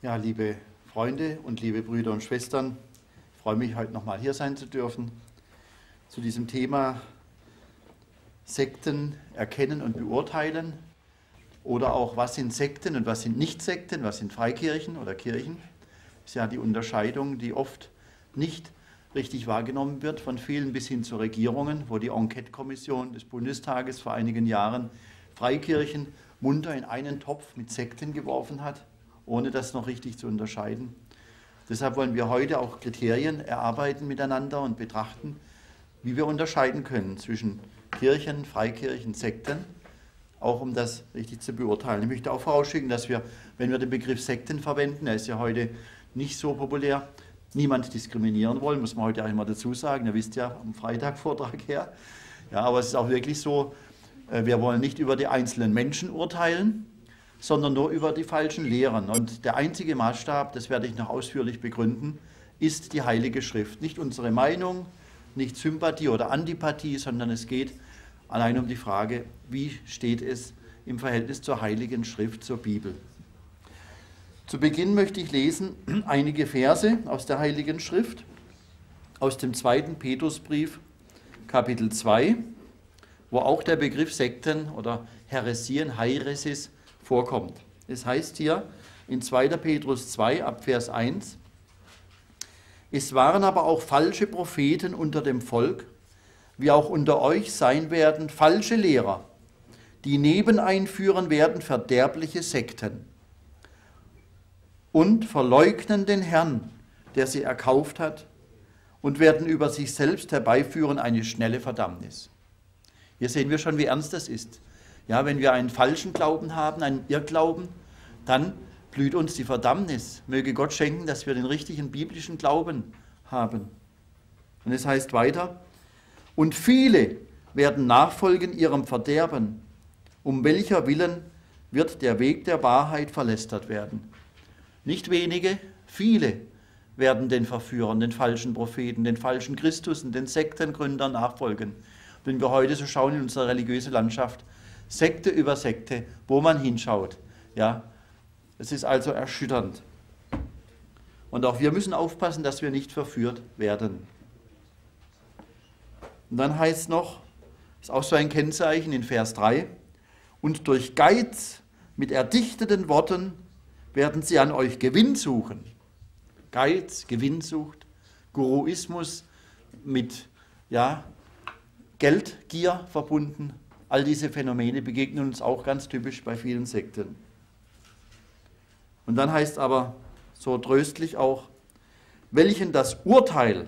Ja, liebe Freunde und liebe Brüder und Schwestern, ich freue mich, heute nochmal hier sein zu dürfen zu diesem Thema Sekten erkennen und beurteilen oder auch was sind Sekten und was sind Nicht-Sekten, was sind Freikirchen oder Kirchen. Das ist ja die Unterscheidung, die oft nicht richtig wahrgenommen wird von vielen bis hin zu Regierungen, wo die Enquete-Kommission des Bundestages vor einigen Jahren Freikirchen munter in einen Topf mit Sekten geworfen hat ohne das noch richtig zu unterscheiden. Deshalb wollen wir heute auch Kriterien erarbeiten miteinander und betrachten, wie wir unterscheiden können zwischen Kirchen, Freikirchen, Sekten, auch um das richtig zu beurteilen. Ich möchte auch vorausschicken, dass wir, wenn wir den Begriff Sekten verwenden, er ist ja heute nicht so populär, niemand diskriminieren wollen, muss man heute auch immer dazu sagen. Ihr wisst ja am Freitag Vortrag her. Ja, aber es ist auch wirklich so, äh, wir wollen nicht über die einzelnen Menschen urteilen, sondern nur über die falschen Lehren. Und der einzige Maßstab, das werde ich noch ausführlich begründen, ist die Heilige Schrift. Nicht unsere Meinung, nicht Sympathie oder Antipathie, sondern es geht allein um die Frage, wie steht es im Verhältnis zur Heiligen Schrift, zur Bibel. Zu Beginn möchte ich lesen einige Verse aus der Heiligen Schrift, aus dem zweiten Petrusbrief, Kapitel 2, wo auch der Begriff Sekten oder Heresien, Heiresis, vorkommt. Es heißt hier in 2. Petrus 2 ab Vers 1, es waren aber auch falsche Propheten unter dem Volk, wie auch unter euch sein werden falsche Lehrer, die neben einführen werden verderbliche Sekten und verleugnen den Herrn, der sie erkauft hat, und werden über sich selbst herbeiführen eine schnelle Verdammnis. Hier sehen wir schon, wie ernst das ist. Ja, wenn wir einen falschen Glauben haben, einen Irrglauben, dann blüht uns die Verdammnis. Möge Gott schenken, dass wir den richtigen biblischen Glauben haben. Und es heißt weiter, und viele werden nachfolgen ihrem Verderben, um welcher Willen wird der Weg der Wahrheit verlästert werden. Nicht wenige, viele werden den Verführern, den falschen Propheten, den falschen Christusen, den Sektengründern nachfolgen. Wenn wir heute so schauen in unsere religiöse Landschaft, Sekte über Sekte, wo man hinschaut. Ja, es ist also erschütternd. Und auch wir müssen aufpassen, dass wir nicht verführt werden. Und dann heißt es noch, ist auch so ein Kennzeichen in Vers 3, und durch Geiz mit erdichteten Worten werden sie an euch Gewinn suchen. Geiz, Gewinnsucht, Guruismus mit ja, Geldgier verbunden. All diese Phänomene begegnen uns auch ganz typisch bei vielen Sekten. Und dann heißt aber so tröstlich auch, welchen das Urteil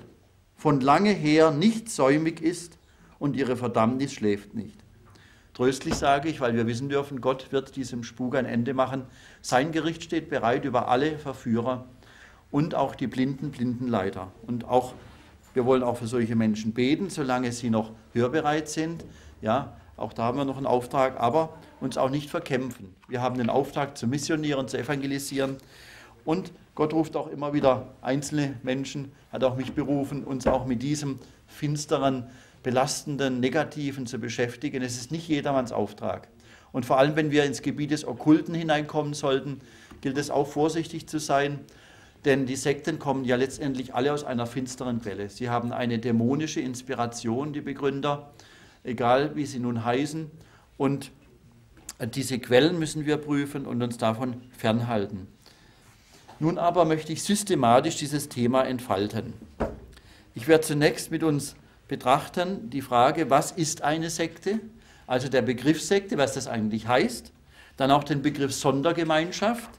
von lange her nicht säumig ist und ihre Verdammnis schläft nicht. Tröstlich sage ich, weil wir wissen dürfen, Gott wird diesem Spuk ein Ende machen. Sein Gericht steht bereit über alle Verführer und auch die blinden Blindenleiter. Und auch, wir wollen auch für solche Menschen beten, solange sie noch hörbereit sind. Ja, auch da haben wir noch einen Auftrag, aber uns auch nicht verkämpfen. Wir haben den Auftrag zu missionieren, zu evangelisieren. Und Gott ruft auch immer wieder einzelne Menschen, hat auch mich berufen, uns auch mit diesem finsteren, belastenden, negativen zu beschäftigen. Es ist nicht jedermanns Auftrag. Und vor allem, wenn wir ins Gebiet des Okkulten hineinkommen sollten, gilt es auch vorsichtig zu sein, denn die Sekten kommen ja letztendlich alle aus einer finsteren Quelle. Sie haben eine dämonische Inspiration, die Begründer egal wie sie nun heißen. Und diese Quellen müssen wir prüfen und uns davon fernhalten. Nun aber möchte ich systematisch dieses Thema entfalten. Ich werde zunächst mit uns betrachten die Frage, was ist eine Sekte? Also der Begriff Sekte, was das eigentlich heißt. Dann auch den Begriff Sondergemeinschaft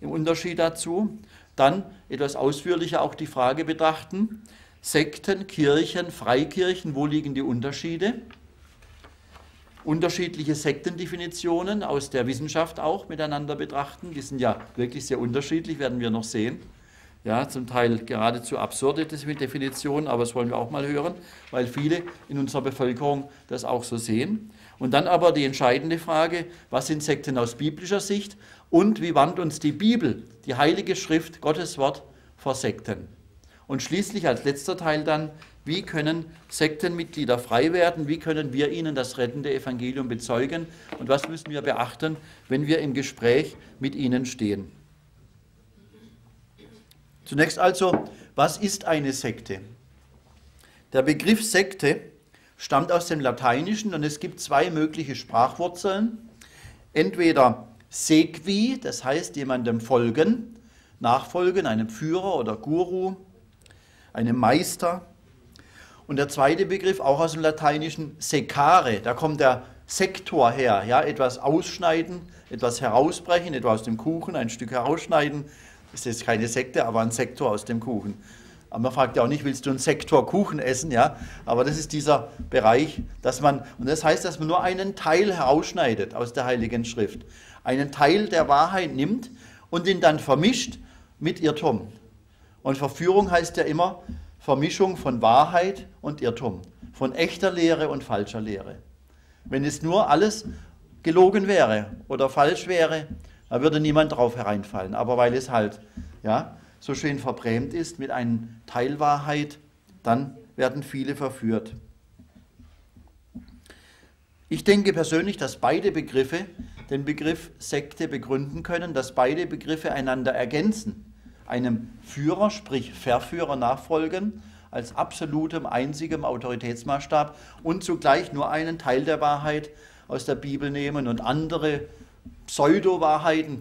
im Unterschied dazu. Dann etwas ausführlicher auch die Frage betrachten, Sekten, Kirchen, Freikirchen, wo liegen die Unterschiede? Unterschiedliche Sektendefinitionen aus der Wissenschaft auch miteinander betrachten. Die sind ja wirklich sehr unterschiedlich, werden wir noch sehen. Ja, zum Teil geradezu absurde Definitionen, aber das wollen wir auch mal hören, weil viele in unserer Bevölkerung das auch so sehen. Und dann aber die entscheidende Frage, was sind Sekten aus biblischer Sicht und wie warnt uns die Bibel, die Heilige Schrift, Gottes Wort vor Sekten? Und schließlich als letzter Teil dann, wie können Sektenmitglieder frei werden? Wie können wir ihnen das rettende Evangelium bezeugen? Und was müssen wir beachten, wenn wir im Gespräch mit ihnen stehen? Zunächst also, was ist eine Sekte? Der Begriff Sekte stammt aus dem Lateinischen und es gibt zwei mögliche Sprachwurzeln. Entweder sequi, das heißt jemandem folgen, nachfolgen, einem Führer oder Guru, einem Meister. Und der zweite Begriff, auch aus dem Lateinischen, secare, da kommt der Sektor her, ja, etwas ausschneiden, etwas herausbrechen, etwa aus dem Kuchen, ein Stück herausschneiden. Ist keine Sekte, aber ein Sektor aus dem Kuchen. Aber man fragt ja auch nicht, willst du einen Sektor Kuchen essen, ja? Aber das ist dieser Bereich, dass man, und das heißt, dass man nur einen Teil herausschneidet aus der Heiligen Schrift. Einen Teil der Wahrheit nimmt und ihn dann vermischt mit Irrtum. Und Verführung heißt ja immer Vermischung von Wahrheit und Irrtum, von echter Lehre und falscher Lehre. Wenn es nur alles gelogen wäre oder falsch wäre, da würde niemand drauf hereinfallen. Aber weil es halt ja, so schön verbrämt ist mit einer Teilwahrheit, dann werden viele verführt. Ich denke persönlich, dass beide Begriffe den Begriff Sekte begründen können, dass beide Begriffe einander ergänzen. Einem Führer, sprich Verführer nachfolgen, als absolutem, einzigem Autoritätsmaßstab und zugleich nur einen Teil der Wahrheit aus der Bibel nehmen und andere Pseudo-Wahrheiten,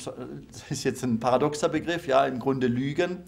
das ist jetzt ein paradoxer Begriff, ja, im Grunde Lügen,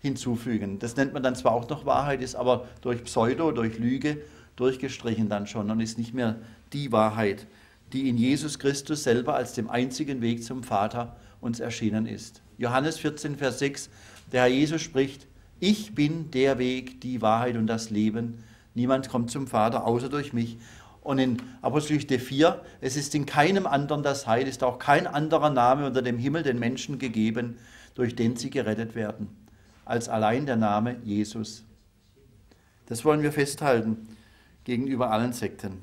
hinzufügen. Das nennt man dann zwar auch noch Wahrheit, ist aber durch Pseudo, durch Lüge durchgestrichen dann schon und ist nicht mehr die Wahrheit, die in Jesus Christus selber als dem einzigen Weg zum Vater uns erschienen ist. Johannes 14, Vers 6, der Herr Jesus spricht, ich bin der Weg, die Wahrheit und das Leben. Niemand kommt zum Vater außer durch mich. Und in Apostelgeschichte 4, es ist in keinem anderen das Heil, ist auch kein anderer Name unter dem Himmel den Menschen gegeben, durch den sie gerettet werden, als allein der Name Jesus. Das wollen wir festhalten gegenüber allen Sekten.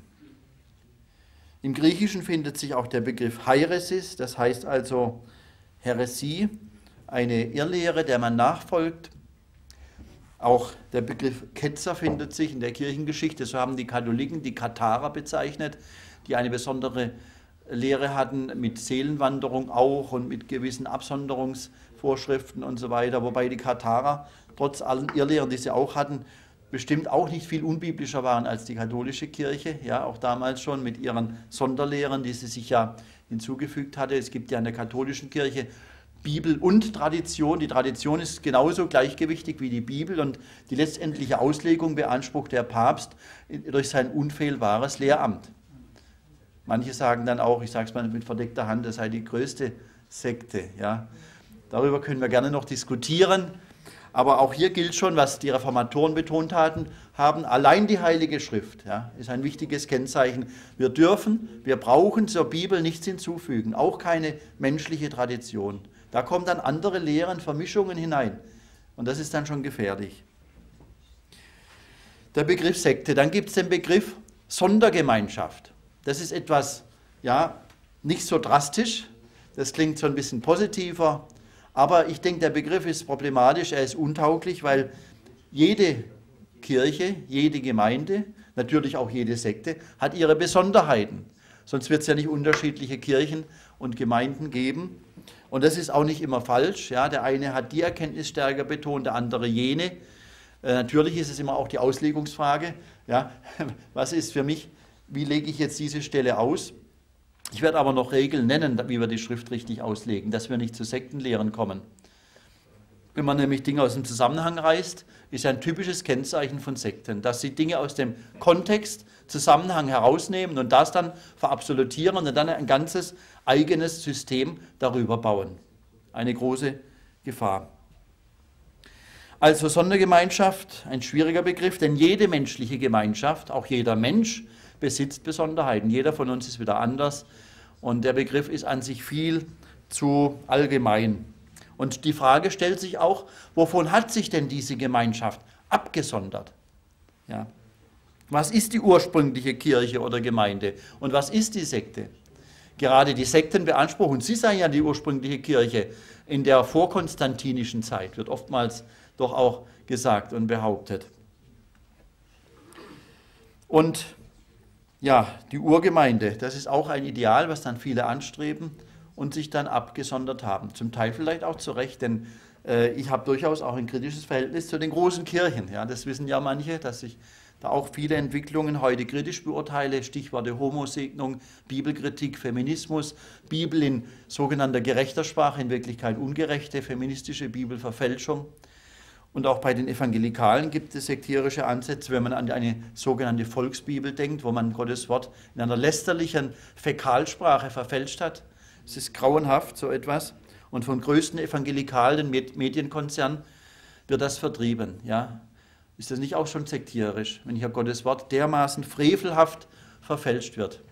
Im Griechischen findet sich auch der Begriff Hairesis, das heißt also Heresie, eine Irrlehre, der man nachfolgt, auch der Begriff Ketzer findet sich in der Kirchengeschichte. So haben die Katholiken die Katharer bezeichnet, die eine besondere Lehre hatten mit Seelenwanderung auch und mit gewissen Absonderungsvorschriften und so weiter. Wobei die Katharer trotz allen Irrlehren, die sie auch hatten, bestimmt auch nicht viel unbiblischer waren als die katholische Kirche. Ja, auch damals schon mit ihren Sonderlehren, die sie sich ja hinzugefügt hatte. Es gibt ja in der katholischen Kirche Bibel und Tradition. Die Tradition ist genauso gleichgewichtig wie die Bibel und die letztendliche Auslegung beansprucht der Papst durch sein unfehlbares Lehramt. Manche sagen dann auch, ich sage es mal mit verdeckter Hand, das sei die größte Sekte. Ja. Darüber können wir gerne noch diskutieren. Aber auch hier gilt schon, was die Reformatoren betont hatten, haben, allein die Heilige Schrift ja, ist ein wichtiges Kennzeichen. Wir dürfen, wir brauchen zur Bibel nichts hinzufügen, auch keine menschliche Tradition. Da kommen dann andere Lehren, Vermischungen hinein. Und das ist dann schon gefährlich. Der Begriff Sekte. Dann gibt es den Begriff Sondergemeinschaft. Das ist etwas, ja, nicht so drastisch. Das klingt so ein bisschen positiver. Aber ich denke, der Begriff ist problematisch, er ist untauglich, weil jede Kirche, jede Gemeinde, natürlich auch jede Sekte, hat ihre Besonderheiten. Sonst wird es ja nicht unterschiedliche Kirchen und Gemeinden geben. Und das ist auch nicht immer falsch. Ja, der eine hat die Erkenntnis stärker betont, der andere jene. Äh, natürlich ist es immer auch die Auslegungsfrage. Ja, was ist für mich, wie lege ich jetzt diese Stelle aus? Ich werde aber noch Regeln nennen, wie wir die Schrift richtig auslegen, dass wir nicht zu Sektenlehren kommen. Wenn man nämlich Dinge aus dem Zusammenhang reißt, ist ein typisches Kennzeichen von Sekten, dass sie Dinge aus dem Kontext, Zusammenhang herausnehmen und das dann verabsolutieren und dann ein ganzes eigenes System darüber bauen. Eine große Gefahr. Also Sondergemeinschaft, ein schwieriger Begriff, denn jede menschliche Gemeinschaft, auch jeder Mensch, besitzt Besonderheiten. Jeder von uns ist wieder anders und der Begriff ist an sich viel zu allgemein. Und die Frage stellt sich auch, wovon hat sich denn diese Gemeinschaft abgesondert? Ja. Was ist die ursprüngliche Kirche oder Gemeinde und was ist die Sekte? Gerade die Sekten beanspruchen, sie seien ja die ursprüngliche Kirche in der vorkonstantinischen Zeit, wird oftmals doch auch gesagt und behauptet. Und ja, die Urgemeinde, das ist auch ein Ideal, was dann viele anstreben und sich dann abgesondert haben. Zum Teil vielleicht auch zu Recht, denn äh, ich habe durchaus auch ein kritisches Verhältnis zu den großen Kirchen. Ja, das wissen ja manche, dass ich da auch viele Entwicklungen heute kritisch beurteile. Stichworte Homosegnung, Bibelkritik, Feminismus, Bibel in sogenannter gerechter Sprache, in Wirklichkeit ungerechte, feministische Bibelverfälschung. Und auch bei den Evangelikalen gibt es sektierische Ansätze, wenn man an eine sogenannte Volksbibel denkt, wo man Gottes Wort in einer lästerlichen Fäkalsprache verfälscht hat. Es ist grauenhaft, so etwas. Und vom größten evangelikalen Medienkonzern wird das vertrieben. Ja? Ist das nicht auch schon sektierisch, wenn hier Gottes Wort dermaßen frevelhaft verfälscht wird?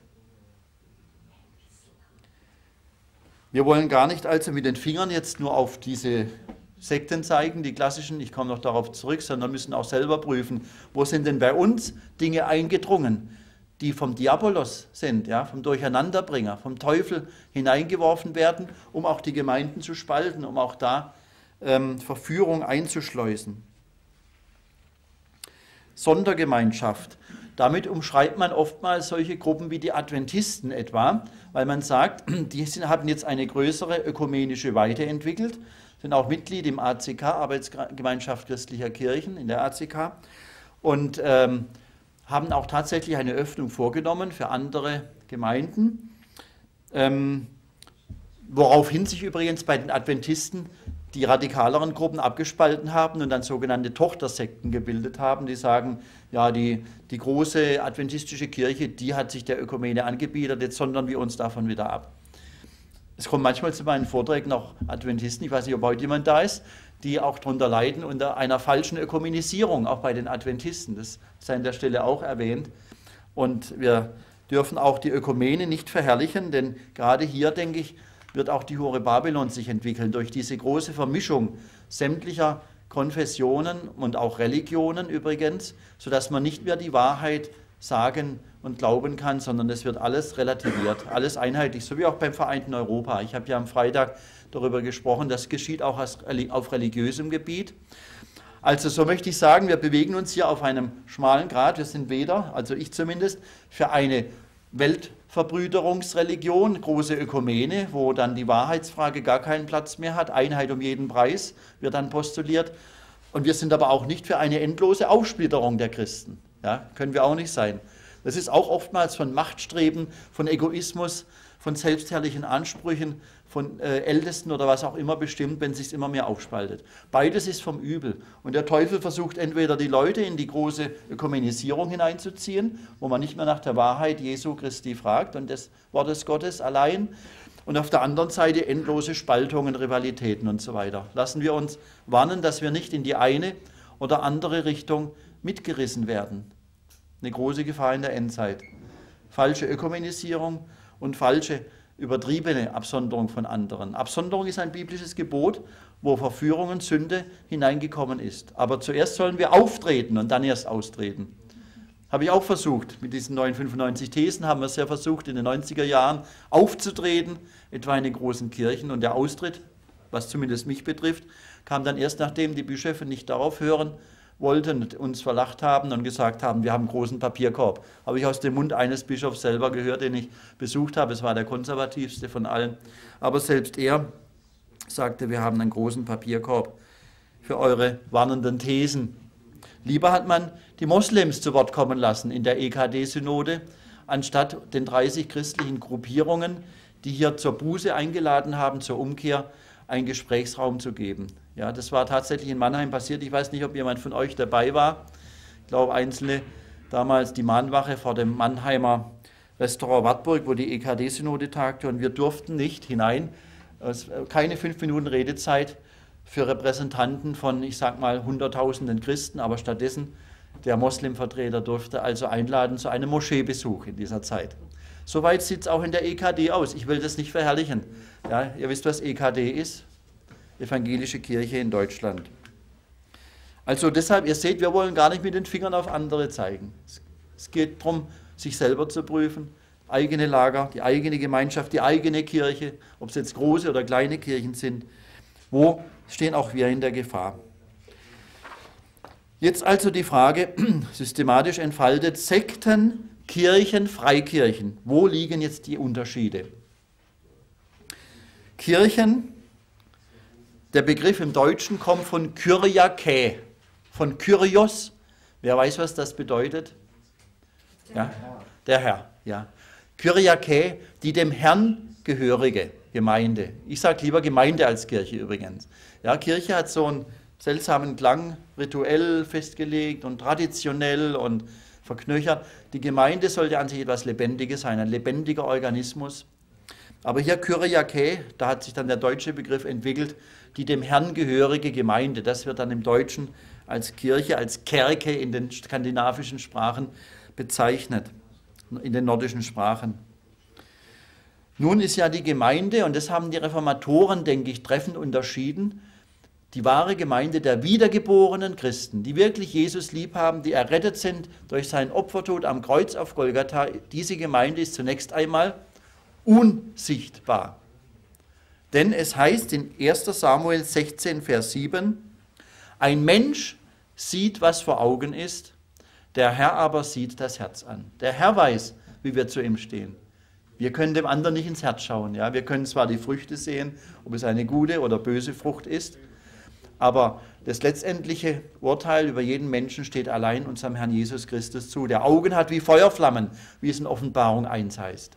Wir wollen gar nicht also mit den Fingern jetzt nur auf diese Sekten zeigen, die klassischen, ich komme noch darauf zurück, sondern müssen auch selber prüfen, wo sind denn bei uns Dinge eingedrungen, die vom Diabolos sind, ja, vom Durcheinanderbringer, vom Teufel hineingeworfen werden, um auch die Gemeinden zu spalten, um auch da ähm, Verführung einzuschleusen. Sondergemeinschaft. Damit umschreibt man oftmals solche Gruppen wie die Adventisten etwa, weil man sagt, die haben jetzt eine größere ökumenische Weite entwickelt sind auch Mitglied im ACK, Arbeitsgemeinschaft christlicher Kirchen, in der ACK, und ähm, haben auch tatsächlich eine Öffnung vorgenommen für andere Gemeinden, ähm, woraufhin sich übrigens bei den Adventisten die radikaleren Gruppen abgespalten haben und dann sogenannte Tochtersekten gebildet haben, die sagen, ja, die, die große adventistische Kirche, die hat sich der Ökumene angebietet, jetzt sondern wir uns davon wieder ab. Es kommen manchmal zu meinen Vorträgen auch Adventisten, ich weiß nicht, ob heute jemand da ist, die auch darunter leiden unter einer falschen Ökumenisierung, auch bei den Adventisten. Das sei an der Stelle auch erwähnt. Und wir dürfen auch die Ökumene nicht verherrlichen, denn gerade hier, denke ich, wird auch die Hure Babylon sich entwickeln durch diese große Vermischung sämtlicher Konfessionen und auch Religionen übrigens, sodass man nicht mehr die Wahrheit sagen und glauben kann, sondern es wird alles relativiert, alles einheitlich, so wie auch beim vereinten Europa. Ich habe ja am Freitag darüber gesprochen, das geschieht auch auf religiösem Gebiet. Also so möchte ich sagen, wir bewegen uns hier auf einem schmalen Grad. Wir sind weder, also ich zumindest, für eine Weltverbrüderungsreligion, große Ökumene, wo dann die Wahrheitsfrage gar keinen Platz mehr hat, Einheit um jeden Preis wird dann postuliert. Und wir sind aber auch nicht für eine endlose Aufsplitterung der Christen. Ja, können wir auch nicht sein. Das ist auch oftmals von Machtstreben, von Egoismus, von selbstherrlichen Ansprüchen, von äh, Ältesten oder was auch immer bestimmt, wenn es sich immer mehr aufspaltet. Beides ist vom Übel. Und der Teufel versucht entweder die Leute in die große Ökumenisierung hineinzuziehen, wo man nicht mehr nach der Wahrheit Jesu Christi fragt und des Wortes Gottes allein, und auf der anderen Seite endlose Spaltungen, Rivalitäten und so weiter. Lassen wir uns warnen, dass wir nicht in die eine oder andere Richtung mitgerissen werden. Eine große Gefahr in der Endzeit. Falsche Ökumenisierung und falsche übertriebene Absonderung von anderen. Absonderung ist ein biblisches Gebot, wo Verführung und Sünde hineingekommen ist. Aber zuerst sollen wir auftreten und dann erst austreten. Habe ich auch versucht. Mit diesen 995 Thesen haben wir es ja versucht, in den 90er Jahren aufzutreten, etwa in den großen Kirchen. Und der Austritt, was zumindest mich betrifft, kam dann erst, nachdem die Bischöfe nicht darauf hören wollten uns verlacht haben und gesagt haben, wir haben einen großen Papierkorb. Habe ich aus dem Mund eines Bischofs selber gehört, den ich besucht habe. Es war der konservativste von allen. Aber selbst er sagte, wir haben einen großen Papierkorb für eure warnenden Thesen. Lieber hat man die Moslems zu Wort kommen lassen in der EKD-Synode, anstatt den 30 christlichen Gruppierungen, die hier zur Buße eingeladen haben, zur Umkehr, einen Gesprächsraum zu geben. Ja, das war tatsächlich in Mannheim passiert. Ich weiß nicht, ob jemand von euch dabei war. Ich glaube, einzelne damals die Mahnwache vor dem Mannheimer Restaurant Wartburg, wo die EKD-Synode tagte, und wir durften nicht hinein. Keine fünf Minuten Redezeit für Repräsentanten von, ich sag mal, Hunderttausenden Christen, aber stattdessen der Moslemvertreter durfte also einladen zu einem Moscheebesuch in dieser Zeit. Soweit sieht es auch in der EKD aus. Ich will das nicht verherrlichen. Ja, ihr wisst, was EKD ist evangelische Kirche in Deutschland. Also deshalb, ihr seht, wir wollen gar nicht mit den Fingern auf andere zeigen. Es geht darum, sich selber zu prüfen, eigene Lager, die eigene Gemeinschaft, die eigene Kirche, ob es jetzt große oder kleine Kirchen sind, wo stehen auch wir in der Gefahr. Jetzt also die Frage, systematisch entfaltet, Sekten, Kirchen, Freikirchen. Wo liegen jetzt die Unterschiede? Kirchen Der Begriff im Deutschen kommt von Kyriake, von Kyrios. Wer weiß, was das bedeutet? Ja, der Herr, ja. Kyriake, die dem Herrn gehörige Gemeinde. Ich sage lieber Gemeinde als Kirche übrigens. Ja, Kirche hat so einen seltsamen Klang, rituell festgelegt und traditionell und verknöchert. Die Gemeinde sollte an sich etwas Lebendiges sein, ein lebendiger Organismus. Aber hier Kyriake, da hat sich dann der deutsche Begriff entwickelt, die dem Herrn gehörige Gemeinde. Das wird dann im Deutschen als Kirche, als Kerke in den skandinavischen Sprachen bezeichnet, in den nordischen Sprachen. Nun ist ja die Gemeinde, und das haben die Reformatoren, denke ich, treffend unterschieden, die wahre Gemeinde der wiedergeborenen Christen, die wirklich Jesus lieb haben, die errettet sind durch seinen Opfertod am Kreuz auf Golgatha. Diese Gemeinde ist zunächst einmal unsichtbar. Denn es heißt in 1 Samuel 16, Vers 7, ein Mensch sieht, was vor Augen ist, der Herr aber sieht das Herz an. Der Herr weiß, wie wir zu ihm stehen. Wir können dem anderen nicht ins Herz schauen. Ja? Wir können zwar die Früchte sehen, ob es eine gute oder böse Frucht ist, aber das letztendliche Urteil über jeden Menschen steht allein unserem Herrn Jesus Christus zu, der Augen hat wie Feuerflammen, wie es in Offenbarung 1 heißt.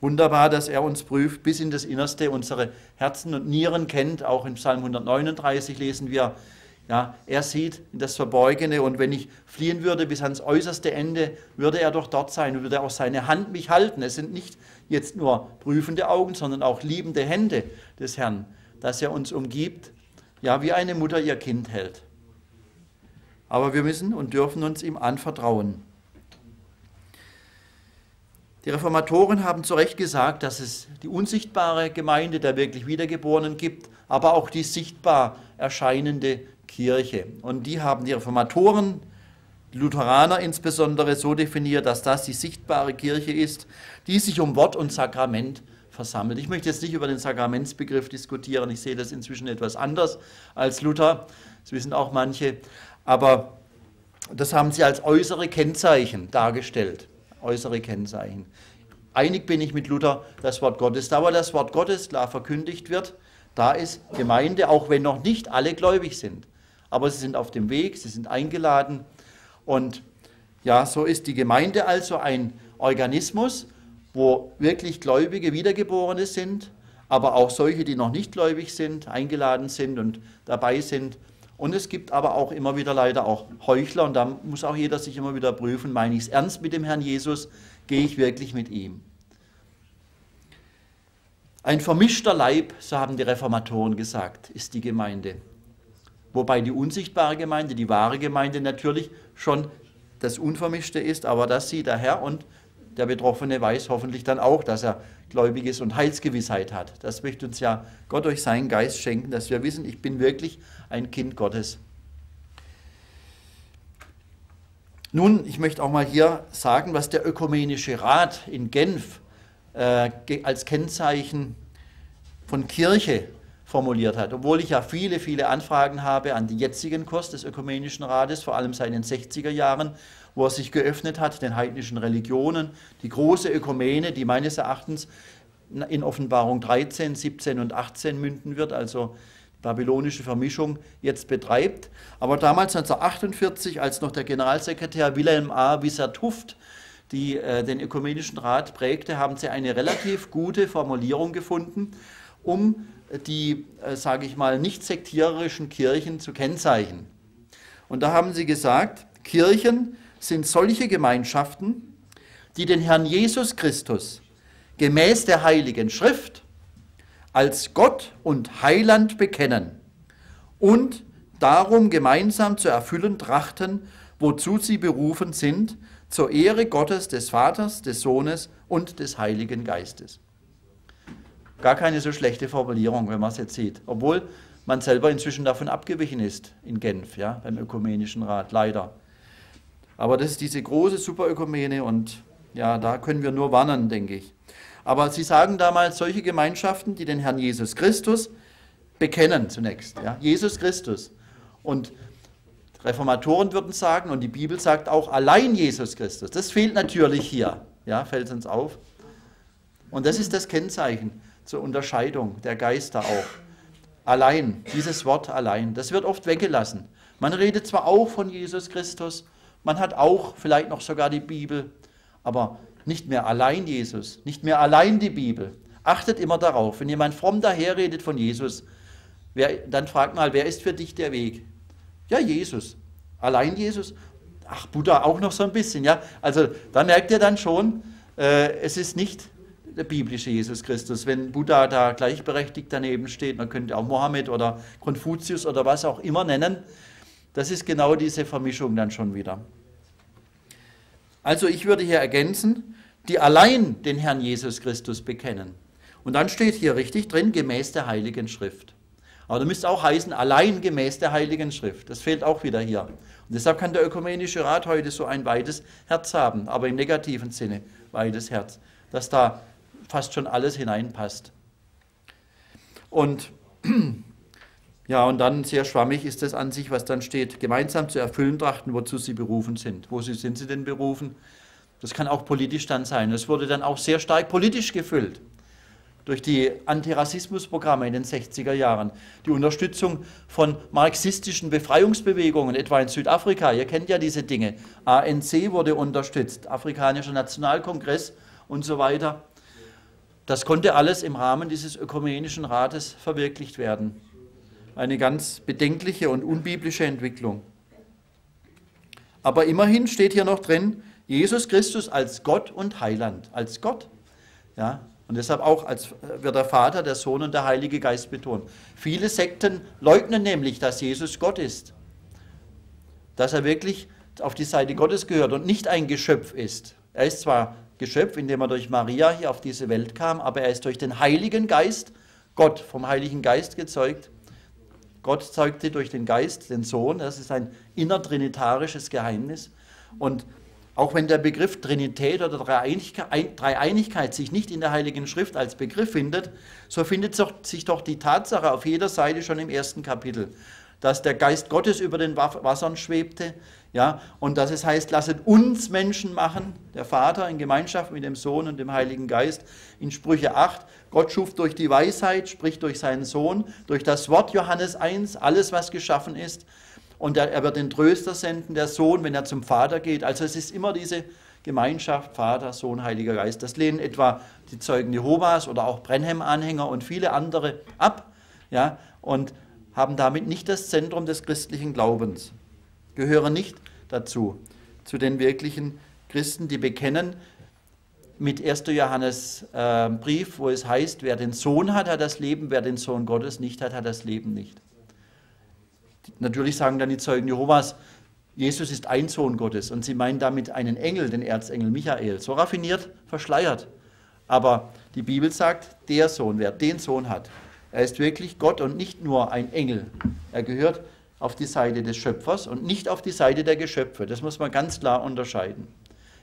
Wunderbar, dass er uns prüft bis in das Innerste, unsere Herzen und Nieren kennt. Auch in Psalm 139 lesen wir, ja, er sieht in das Verborgene und wenn ich fliehen würde bis ans äußerste Ende, würde er doch dort sein und würde auch seine Hand mich halten. Es sind nicht jetzt nur prüfende Augen, sondern auch liebende Hände des Herrn, dass er uns umgibt, ja, wie eine Mutter ihr Kind hält. Aber wir müssen und dürfen uns ihm anvertrauen. Die Reformatoren haben zu Recht gesagt, dass es die unsichtbare Gemeinde der wirklich Wiedergeborenen gibt, aber auch die sichtbar erscheinende Kirche. Und die haben die Reformatoren, Lutheraner insbesondere, so definiert, dass das die sichtbare Kirche ist, die sich um Wort und Sakrament versammelt. Ich möchte jetzt nicht über den Sakramentsbegriff diskutieren, ich sehe das inzwischen etwas anders als Luther, das wissen auch manche, aber das haben sie als äußere Kennzeichen dargestellt äußere Kennzeichen. Einig bin ich mit Luther, das Wort Gottes. Da aber das Wort Gottes klar verkündigt wird, da ist Gemeinde, auch wenn noch nicht alle gläubig sind. Aber sie sind auf dem Weg, sie sind eingeladen. Und ja, so ist die Gemeinde also ein Organismus, wo wirklich Gläubige, Wiedergeborene sind, aber auch solche, die noch nicht gläubig sind, eingeladen sind und dabei sind. Und es gibt aber auch immer wieder leider auch Heuchler und da muss auch jeder sich immer wieder prüfen, meine ich es ernst mit dem Herrn Jesus, gehe ich wirklich mit ihm. Ein vermischter Leib, so haben die Reformatoren gesagt, ist die Gemeinde. Wobei die unsichtbare Gemeinde, die wahre Gemeinde natürlich schon das Unvermischte ist, aber das sieht der Herr und der Betroffene weiß hoffentlich dann auch, dass er gläubig ist und Heilsgewissheit hat. Das möchte uns ja Gott durch seinen Geist schenken, dass wir wissen, ich bin wirklich ein Kind Gottes. Nun, ich möchte auch mal hier sagen, was der Ökumenische Rat in Genf äh, als Kennzeichen von Kirche formuliert hat. Obwohl ich ja viele, viele Anfragen habe an die jetzigen Kurs des Ökumenischen Rates, vor allem seit den 60er Jahren, wo er sich geöffnet hat, den heidnischen Religionen, die große Ökumene, die meines Erachtens in Offenbarung 13, 17 und 18 münden wird, also babylonische Vermischung jetzt betreibt. Aber damals 1948, als noch der Generalsekretär Wilhelm A. Wissert-Huft die äh, den Ökumenischen Rat prägte, haben sie eine relativ gute Formulierung gefunden, um die, äh, sage ich mal, nicht sektiererischen Kirchen zu kennzeichnen. Und da haben sie gesagt, Kirchen sind solche Gemeinschaften, die den Herrn Jesus Christus gemäß der Heiligen Schrift als Gott und Heiland bekennen und darum gemeinsam zu erfüllen trachten, wozu sie berufen sind, zur Ehre Gottes, des Vaters, des Sohnes und des Heiligen Geistes. Gar keine so schlechte Formulierung, wenn man es jetzt sieht. Obwohl man selber inzwischen davon abgewichen ist in Genf, ja, beim Ökumenischen Rat, leider. Aber das ist diese große Superökumene und ja, da können wir nur warnen, denke ich. Aber sie sagen damals solche Gemeinschaften, die den Herrn Jesus Christus bekennen zunächst. Ja, Jesus Christus. Und Reformatoren würden sagen, und die Bibel sagt auch allein Jesus Christus. Das fehlt natürlich hier. Ja, fällt uns auf. Und das ist das Kennzeichen zur Unterscheidung der Geister auch. Allein, dieses Wort allein, das wird oft weggelassen. Man redet zwar auch von Jesus Christus, man hat auch vielleicht noch sogar die Bibel, aber nicht mehr allein Jesus, nicht mehr allein die Bibel. Achtet immer darauf, wenn jemand fromm daherredet von Jesus, wer, dann fragt mal, wer ist für dich der Weg? Ja, Jesus. Allein Jesus? Ach, Buddha auch noch so ein bisschen, ja. Also da merkt ihr dann schon, äh, es ist nicht der biblische Jesus Christus. Wenn Buddha da gleichberechtigt daneben steht, man könnte auch Mohammed oder Konfuzius oder was auch immer nennen, das ist genau diese Vermischung dann schon wieder. Also ich würde hier ergänzen, die allein den Herrn Jesus Christus bekennen. Und dann steht hier richtig drin, gemäß der Heiligen Schrift. Aber da müsste auch heißen, allein gemäß der Heiligen Schrift. Das fehlt auch wieder hier. Und deshalb kann der Ökumenische Rat heute so ein weites Herz haben, aber im negativen Sinne weites Herz, dass da fast schon alles hineinpasst. Und ja, und dann sehr schwammig ist das an sich, was dann steht, gemeinsam zu erfüllen trachten, wozu sie berufen sind. Wo sind sie denn berufen? Das kann auch politisch dann sein. Das wurde dann auch sehr stark politisch gefüllt durch die Antirassismusprogramme in den 60er Jahren, die Unterstützung von marxistischen Befreiungsbewegungen, etwa in Südafrika. Ihr kennt ja diese Dinge. ANC wurde unterstützt, Afrikanischer Nationalkongress und so weiter. Das konnte alles im Rahmen dieses ökumenischen Rates verwirklicht werden. Eine ganz bedenkliche und unbiblische Entwicklung. Aber immerhin steht hier noch drin, Jesus Christus als Gott und Heiland, als Gott. Ja, und deshalb auch als, wird der Vater, der Sohn und der Heilige Geist betont. Viele Sekten leugnen nämlich, dass Jesus Gott ist. Dass er wirklich auf die Seite Gottes gehört und nicht ein Geschöpf ist. Er ist zwar Geschöpf, indem er durch Maria hier auf diese Welt kam, aber er ist durch den Heiligen Geist, Gott vom Heiligen Geist gezeugt. Gott zeugte durch den Geist den Sohn, das ist ein innertrinitarisches Geheimnis. Und auch wenn der Begriff Trinität oder Dreieinigkeit sich nicht in der Heiligen Schrift als Begriff findet, so findet sich doch die Tatsache auf jeder Seite schon im ersten Kapitel, dass der Geist Gottes über den Wassern schwebte, ja, und dass es heißt, lasset uns Menschen machen, der Vater in Gemeinschaft mit dem Sohn und dem Heiligen Geist. In Sprüche 8, Gott schuf durch die Weisheit, spricht durch seinen Sohn, durch das Wort Johannes 1, alles, was geschaffen ist und er wird den Tröster senden, der Sohn, wenn er zum Vater geht. Also es ist immer diese Gemeinschaft, Vater, Sohn, Heiliger Geist. Das lehnen etwa die Zeugen Jehovas oder auch Brenhem-Anhänger und viele andere ab ja, und haben damit nicht das Zentrum des christlichen Glaubens, gehören nicht dazu, zu den wirklichen Christen, die bekennen mit 1. Johannes äh, Brief, wo es heißt, wer den Sohn hat, hat das Leben, wer den Sohn Gottes nicht hat, hat das Leben nicht. Natürlich sagen dann die Zeugen Jehovas, Jesus ist ein Sohn Gottes und sie meinen damit einen Engel, den Erzengel Michael. So raffiniert, verschleiert. Aber die Bibel sagt, der Sohn, wer den Sohn hat, er ist wirklich Gott und nicht nur ein Engel. Er gehört auf die Seite des Schöpfers und nicht auf die Seite der Geschöpfe. Das muss man ganz klar unterscheiden.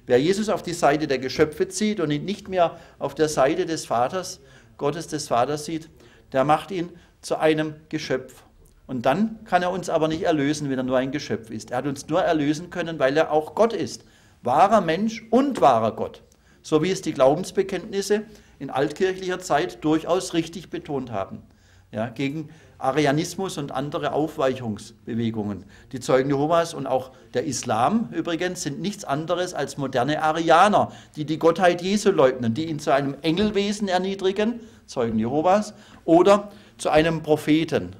Wer Jesus auf die Seite der Geschöpfe zieht und ihn nicht mehr auf der Seite des Vaters, Gottes des Vaters sieht, der macht ihn zu einem Geschöpf. Und dann kann er uns aber nicht erlösen, wenn er nur ein Geschöpf ist. Er hat uns nur erlösen können, weil er auch Gott ist. Wahrer Mensch und wahrer Gott. So wie es die Glaubensbekenntnisse in altkirchlicher Zeit durchaus richtig betont haben. Ja, gegen Arianismus und andere Aufweichungsbewegungen. Die Zeugen Jehovas und auch der Islam übrigens sind nichts anderes als moderne Arianer, die die Gottheit Jesu leugnen, die ihn zu einem Engelwesen erniedrigen, Zeugen Jehovas, oder zu einem Propheten,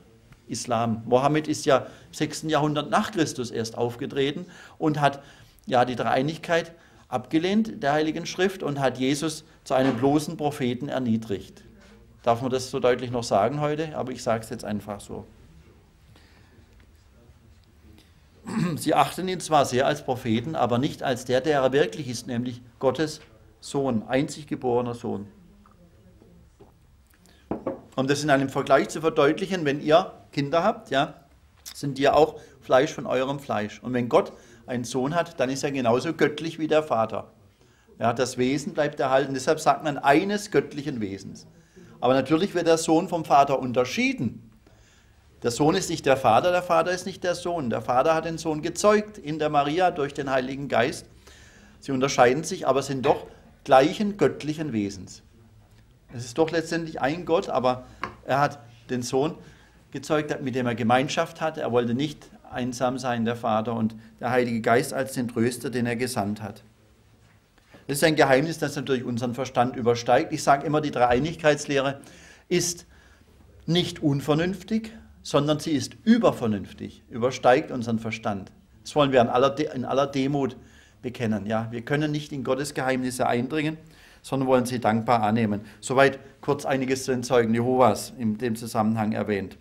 Islam. Mohammed ist ja im 6. Jahrhundert nach Christus erst aufgetreten und hat ja die Dreieinigkeit abgelehnt der Heiligen Schrift und hat Jesus zu einem bloßen Propheten erniedrigt. Darf man das so deutlich noch sagen heute? Aber ich sage es jetzt einfach so. Sie achten ihn zwar sehr als Propheten, aber nicht als der, der er wirklich ist, nämlich Gottes Sohn, einzig geborener Sohn. Um das in einem Vergleich zu verdeutlichen, wenn ihr Kinder habt, ja, sind ja auch Fleisch von eurem Fleisch. Und wenn Gott einen Sohn hat, dann ist er genauso göttlich wie der Vater. Ja, das Wesen bleibt erhalten. Deshalb sagt man eines göttlichen Wesens. Aber natürlich wird der Sohn vom Vater unterschieden. Der Sohn ist nicht der Vater, der Vater ist nicht der Sohn. Der Vater hat den Sohn gezeugt in der Maria durch den Heiligen Geist. Sie unterscheiden sich, aber sind doch gleichen göttlichen Wesens. Es ist doch letztendlich ein Gott, aber er hat den Sohn gezeugt hat, mit dem er Gemeinschaft hatte. Er wollte nicht einsam sein, der Vater, und der Heilige Geist als den Tröster, den er gesandt hat. Das ist ein Geheimnis, das natürlich unseren Verstand übersteigt. Ich sage immer, die Dreieinigkeitslehre ist nicht unvernünftig, sondern sie ist übervernünftig, übersteigt unseren Verstand. Das wollen wir in aller, De in aller Demut bekennen. Ja, wir können nicht in Gottes Geheimnisse eindringen, sondern wollen sie dankbar annehmen. Soweit kurz einiges zu den Zeugen Jehovas in dem Zusammenhang erwähnt.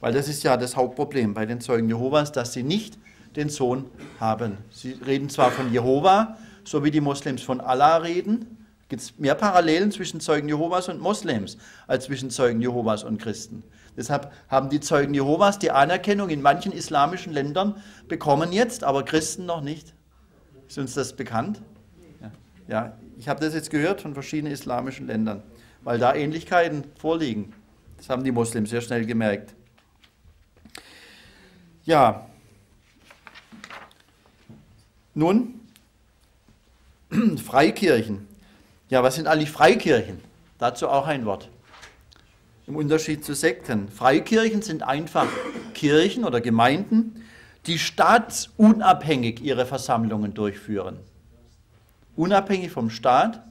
Weil das ist ja das Hauptproblem bei den Zeugen Jehovas, dass sie nicht den Sohn haben. Sie reden zwar von Jehova, so wie die Moslems von Allah reden. Gibt es mehr Parallelen zwischen Zeugen Jehovas und Moslems als zwischen Zeugen Jehovas und Christen. Deshalb haben die Zeugen Jehovas die Anerkennung in manchen islamischen Ländern bekommen jetzt, aber Christen noch nicht. Ist uns das bekannt? Ja, ja ich habe das jetzt gehört von verschiedenen islamischen Ländern, weil da Ähnlichkeiten vorliegen. Das haben die Moslems sehr schnell gemerkt. Ja, nun, Freikirchen. Ja, was sind eigentlich Freikirchen? Dazu auch ein Wort. Im Unterschied zu Sekten. Freikirchen sind einfach Kirchen oder Gemeinden, die staatsunabhängig ihre Versammlungen durchführen. Unabhängig vom Staat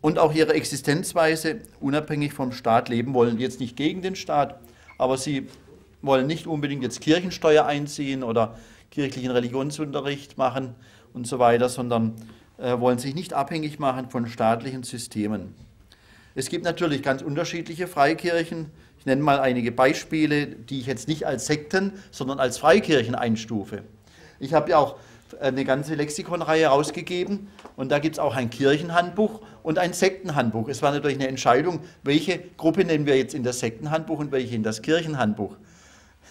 und auch ihre Existenzweise unabhängig vom Staat leben wollen. Jetzt nicht gegen den Staat, aber sie wollen nicht unbedingt jetzt Kirchensteuer einziehen oder kirchlichen Religionsunterricht machen und so weiter, sondern äh, wollen sich nicht abhängig machen von staatlichen Systemen. Es gibt natürlich ganz unterschiedliche Freikirchen. Ich nenne mal einige Beispiele, die ich jetzt nicht als Sekten, sondern als Freikirchen einstufe. Ich habe ja auch eine ganze Lexikonreihe rausgegeben und da gibt es auch ein Kirchenhandbuch und ein Sektenhandbuch. Es war natürlich eine Entscheidung, welche Gruppe nehmen wir jetzt in das Sektenhandbuch und welche in das Kirchenhandbuch.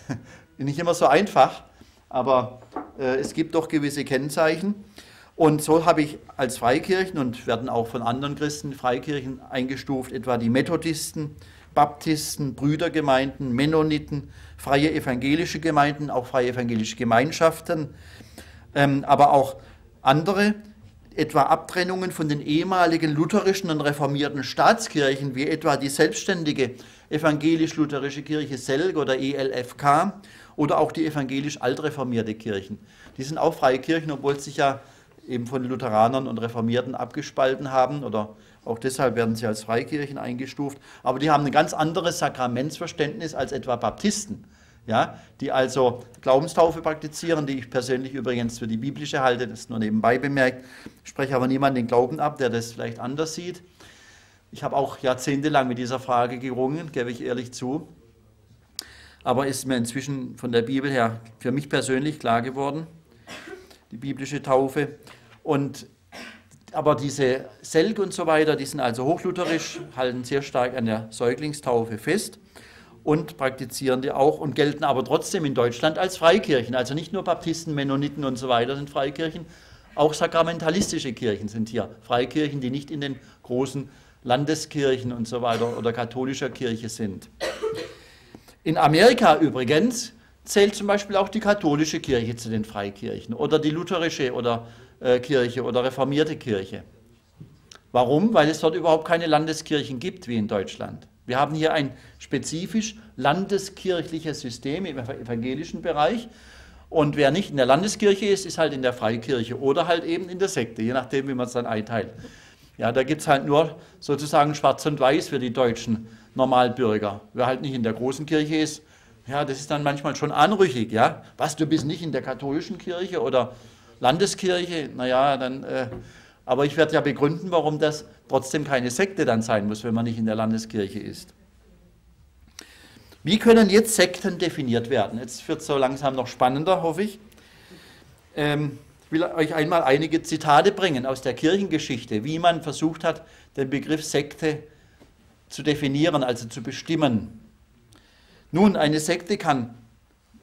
Nicht immer so einfach, aber äh, es gibt doch gewisse Kennzeichen. Und so habe ich als Freikirchen und werden auch von anderen Christen Freikirchen eingestuft, etwa die Methodisten, Baptisten, Brüdergemeinden, Mennoniten, freie evangelische Gemeinden, auch freie evangelische Gemeinschaften, ähm, aber auch andere, etwa Abtrennungen von den ehemaligen lutherischen und reformierten Staatskirchen, wie etwa die selbstständige evangelisch-lutherische Kirche Selg oder ELFK oder auch die evangelisch-altreformierte Kirchen. Die sind auch freie Kirchen, obwohl sie sich ja eben von Lutheranern und Reformierten abgespalten haben oder auch deshalb werden sie als Freikirchen eingestuft. Aber die haben ein ganz anderes Sakramentsverständnis als etwa Baptisten, ja, die also Glaubenstaufe praktizieren, die ich persönlich übrigens für die biblische halte, das ist nur nebenbei bemerkt. Ich spreche aber niemand den Glauben ab, der das vielleicht anders sieht. Ich habe auch jahrzehntelang mit dieser Frage gerungen, gebe ich ehrlich zu. Aber ist mir inzwischen von der Bibel her für mich persönlich klar geworden die biblische Taufe. Und, aber diese Selk und so weiter, die sind also hochlutherisch, halten sehr stark an der Säuglingstaufe fest und praktizieren die auch und gelten aber trotzdem in Deutschland als Freikirchen. Also nicht nur Baptisten, Mennoniten und so weiter sind Freikirchen, auch sakramentalistische Kirchen sind hier Freikirchen, die nicht in den großen Landeskirchen und so weiter oder katholischer Kirche sind. In Amerika übrigens zählt zum Beispiel auch die katholische Kirche zu den Freikirchen oder die lutherische oder, äh, Kirche oder reformierte Kirche. Warum? Weil es dort überhaupt keine Landeskirchen gibt wie in Deutschland. Wir haben hier ein spezifisch landeskirchliches System im evangelischen Bereich. Und wer nicht in der Landeskirche ist, ist halt in der Freikirche oder halt eben in der Sekte, je nachdem, wie man es dann einteilt. Ja, da gibt es halt nur sozusagen schwarz und weiß für die deutschen Normalbürger. Wer halt nicht in der großen Kirche ist, ja, das ist dann manchmal schon anrüchig, ja. Was, du bist nicht in der katholischen Kirche oder Landeskirche? Naja, dann, äh, aber ich werde ja begründen, warum das trotzdem keine Sekte dann sein muss, wenn man nicht in der Landeskirche ist. Wie können jetzt Sekten definiert werden? Jetzt wird es so langsam noch spannender, hoffe ich. Ähm, ich will euch einmal einige Zitate bringen aus der Kirchengeschichte, wie man versucht hat, den Begriff Sekte zu definieren, also zu bestimmen. Nun, eine Sekte kann,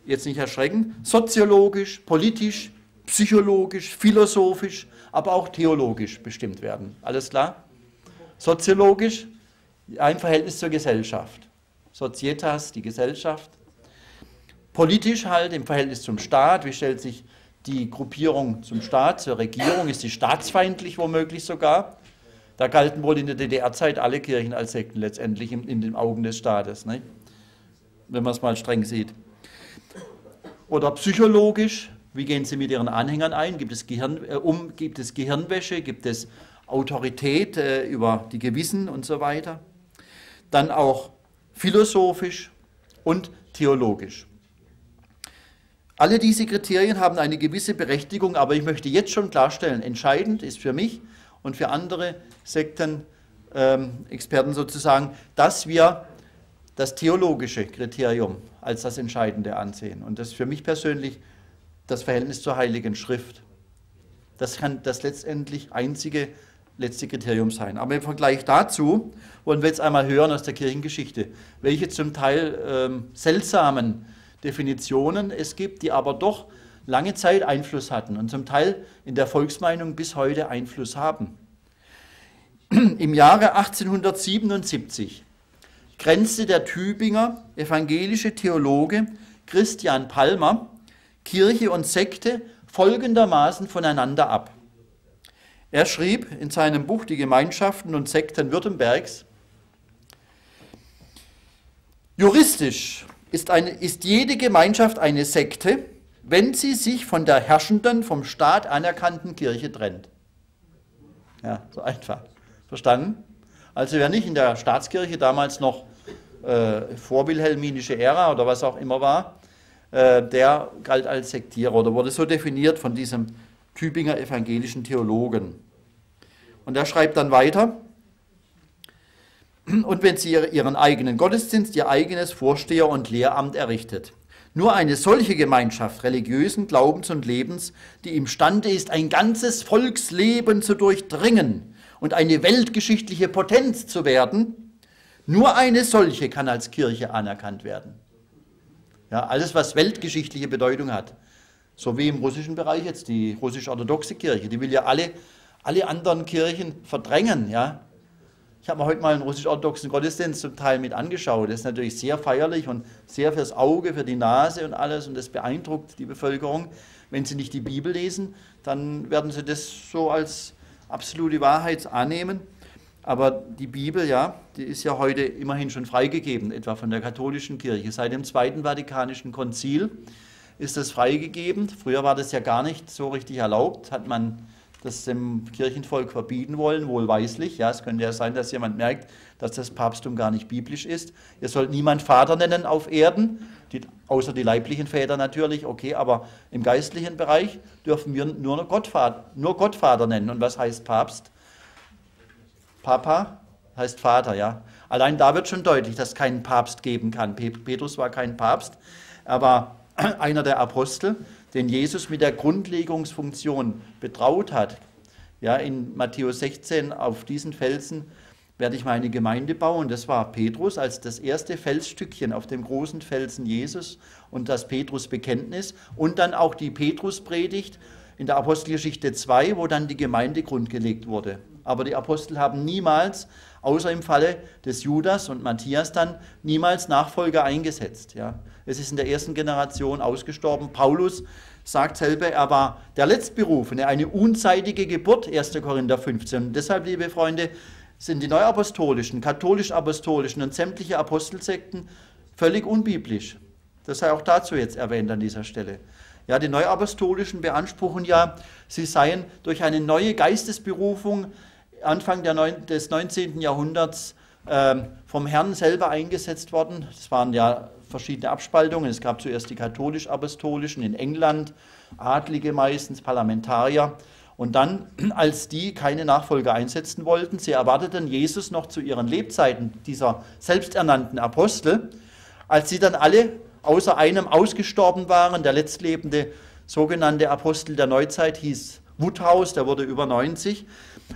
jetzt nicht erschrecken, soziologisch, politisch, psychologisch, philosophisch, aber auch theologisch bestimmt werden. Alles klar? Soziologisch, ein Verhältnis zur Gesellschaft. Societas, die Gesellschaft. Politisch halt im Verhältnis zum Staat. Wie stellt sich die Gruppierung zum Staat, zur Regierung? Ist sie staatsfeindlich womöglich sogar? Da galten wohl in der DDR-Zeit alle Kirchen als Sekten letztendlich in, in den Augen des Staates. Nicht? wenn man es mal streng sieht. Oder psychologisch, wie gehen Sie mit Ihren Anhängern ein? Gibt es, Gehirn, äh, um, gibt es Gehirnwäsche? Gibt es Autorität äh, über die Gewissen und so weiter? Dann auch philosophisch und theologisch. Alle diese Kriterien haben eine gewisse Berechtigung, aber ich möchte jetzt schon klarstellen, entscheidend ist für mich und für andere Sektenexperten ähm, sozusagen, dass wir das theologische Kriterium als das Entscheidende ansehen. Und das ist für mich persönlich das Verhältnis zur Heiligen Schrift. Das kann das letztendlich einzige letzte Kriterium sein. Aber im Vergleich dazu wollen wir jetzt einmal hören aus der Kirchengeschichte, welche zum Teil ähm, seltsamen Definitionen es gibt, die aber doch lange Zeit Einfluss hatten und zum Teil in der Volksmeinung bis heute Einfluss haben. Im Jahre 1877 grenzte der Tübinger evangelische Theologe Christian Palmer Kirche und Sekte folgendermaßen voneinander ab. Er schrieb in seinem Buch Die Gemeinschaften und Sekten Württembergs, Juristisch ist, eine, ist jede Gemeinschaft eine Sekte, wenn sie sich von der herrschenden, vom Staat anerkannten Kirche trennt. Ja, so einfach. Verstanden? Also wer nicht in der Staatskirche damals noch äh, vorwilhelminische Ära oder was auch immer war, äh, der galt als Sektierer oder wurde so definiert von diesem Tübinger evangelischen Theologen. Und er schreibt dann weiter, und wenn sie ihren eigenen Gottesdienst, ihr eigenes Vorsteher- und Lehramt errichtet. Nur eine solche Gemeinschaft religiösen Glaubens und Lebens, die imstande ist, ein ganzes Volksleben zu durchdringen und eine weltgeschichtliche Potenz zu werden, nur eine solche kann als Kirche anerkannt werden. Ja, alles, was weltgeschichtliche Bedeutung hat. So wie im russischen Bereich jetzt die russisch-orthodoxe Kirche, die will ja alle, alle anderen Kirchen verdrängen. Ja? Ich habe mir heute mal einen russisch-orthodoxen Gottesdienst zum Teil mit angeschaut. Das ist natürlich sehr feierlich und sehr fürs Auge, für die Nase und alles und das beeindruckt die Bevölkerung. Wenn sie nicht die Bibel lesen, dann werden sie das so als absolute Wahrheit annehmen. Aber die Bibel, ja, die ist ja heute immerhin schon freigegeben, etwa von der katholischen Kirche. Seit dem Zweiten Vatikanischen Konzil ist das freigegeben. Früher war das ja gar nicht so richtig erlaubt, hat man das dem Kirchenvolk verbieten wollen, wohlweislich. Ja, es könnte ja sein, dass jemand merkt, dass das Papsttum gar nicht biblisch ist. Ihr sollt niemand Vater nennen auf Erden, die, außer die leiblichen Väter natürlich, okay, aber im geistlichen Bereich dürfen wir nur Gottvater, nur Gottvater nennen. Und was heißt Papst? Papa heißt Vater, ja. Allein da wird schon deutlich, dass es keinen Papst geben kann. Petrus war kein Papst, aber einer der Apostel den Jesus mit der Grundlegungsfunktion betraut hat. Ja, in Matthäus 16, auf diesen Felsen werde ich meine Gemeinde bauen. Das war Petrus als das erste Felsstückchen auf dem großen Felsen Jesus und das Petrus-Bekenntnis und dann auch die Petrus-Predigt in der Apostelgeschichte 2, wo dann die Gemeinde grundgelegt wurde. Aber die Apostel haben niemals, außer im Falle des Judas und Matthias dann, niemals Nachfolger eingesetzt. Ja. Es ist in der ersten Generation ausgestorben. Paulus sagt selber, er war der Letztberufene, eine unzeitige Geburt, 1. Korinther 15. Und deshalb, liebe Freunde, sind die neuapostolischen, katholisch-apostolischen und sämtliche Apostelsekten völlig unbiblisch. Das sei auch dazu jetzt erwähnt an dieser Stelle. Ja, die Neuapostolischen beanspruchen ja, sie seien durch eine neue Geistesberufung Anfang Neun des 19. Jahrhunderts äh, vom Herrn selber eingesetzt worden. Das waren ja verschiedene Abspaltungen. Es gab zuerst die katholisch-apostolischen in England, Adlige meistens, Parlamentarier. Und dann, als die keine Nachfolger einsetzen wollten, sie erwarteten Jesus noch zu ihren Lebzeiten, dieser selbsternannten Apostel, als sie dann alle außer einem ausgestorben waren, der letztlebende sogenannte Apostel der Neuzeit hieß Woodhouse, der wurde über 90.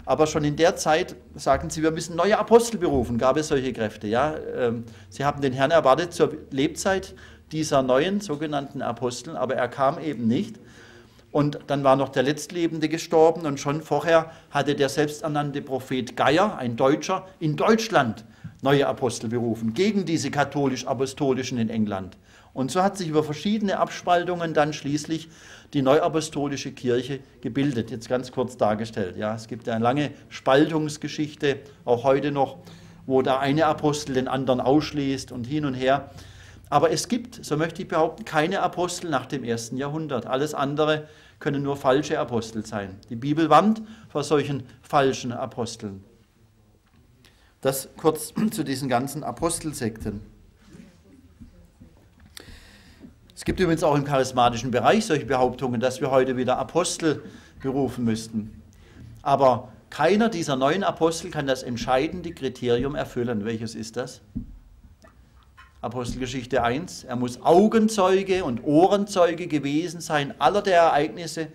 Aber schon in der Zeit sagten sie, wir müssen neue Apostel berufen, gab es solche Kräfte. Ja? Ähm, sie haben den Herrn erwartet zur Lebzeit dieser neuen sogenannten Apostel, aber er kam eben nicht. Und dann war noch der Letztlebende gestorben und schon vorher hatte der selbsternannte Prophet Geier, ein Deutscher, in Deutschland neue Apostel berufen, gegen diese katholisch-apostolischen in England. Und so hat sich über verschiedene Abspaltungen dann schließlich die neuapostolische Kirche gebildet, jetzt ganz kurz dargestellt. Ja, es gibt eine lange Spaltungsgeschichte, auch heute noch, wo der eine Apostel den anderen ausschließt und hin und her. Aber es gibt, so möchte ich behaupten, keine Apostel nach dem ersten Jahrhundert. Alles andere können nur falsche Apostel sein. Die Bibel warnt vor solchen falschen Aposteln. Das kurz zu diesen ganzen Apostelsekten. Es gibt übrigens auch im charismatischen Bereich solche Behauptungen, dass wir heute wieder Apostel berufen müssten. Aber keiner dieser neuen Apostel kann das entscheidende Kriterium erfüllen. Welches ist das? Apostelgeschichte 1. Er muss Augenzeuge und Ohrenzeuge gewesen sein, aller der Ereignisse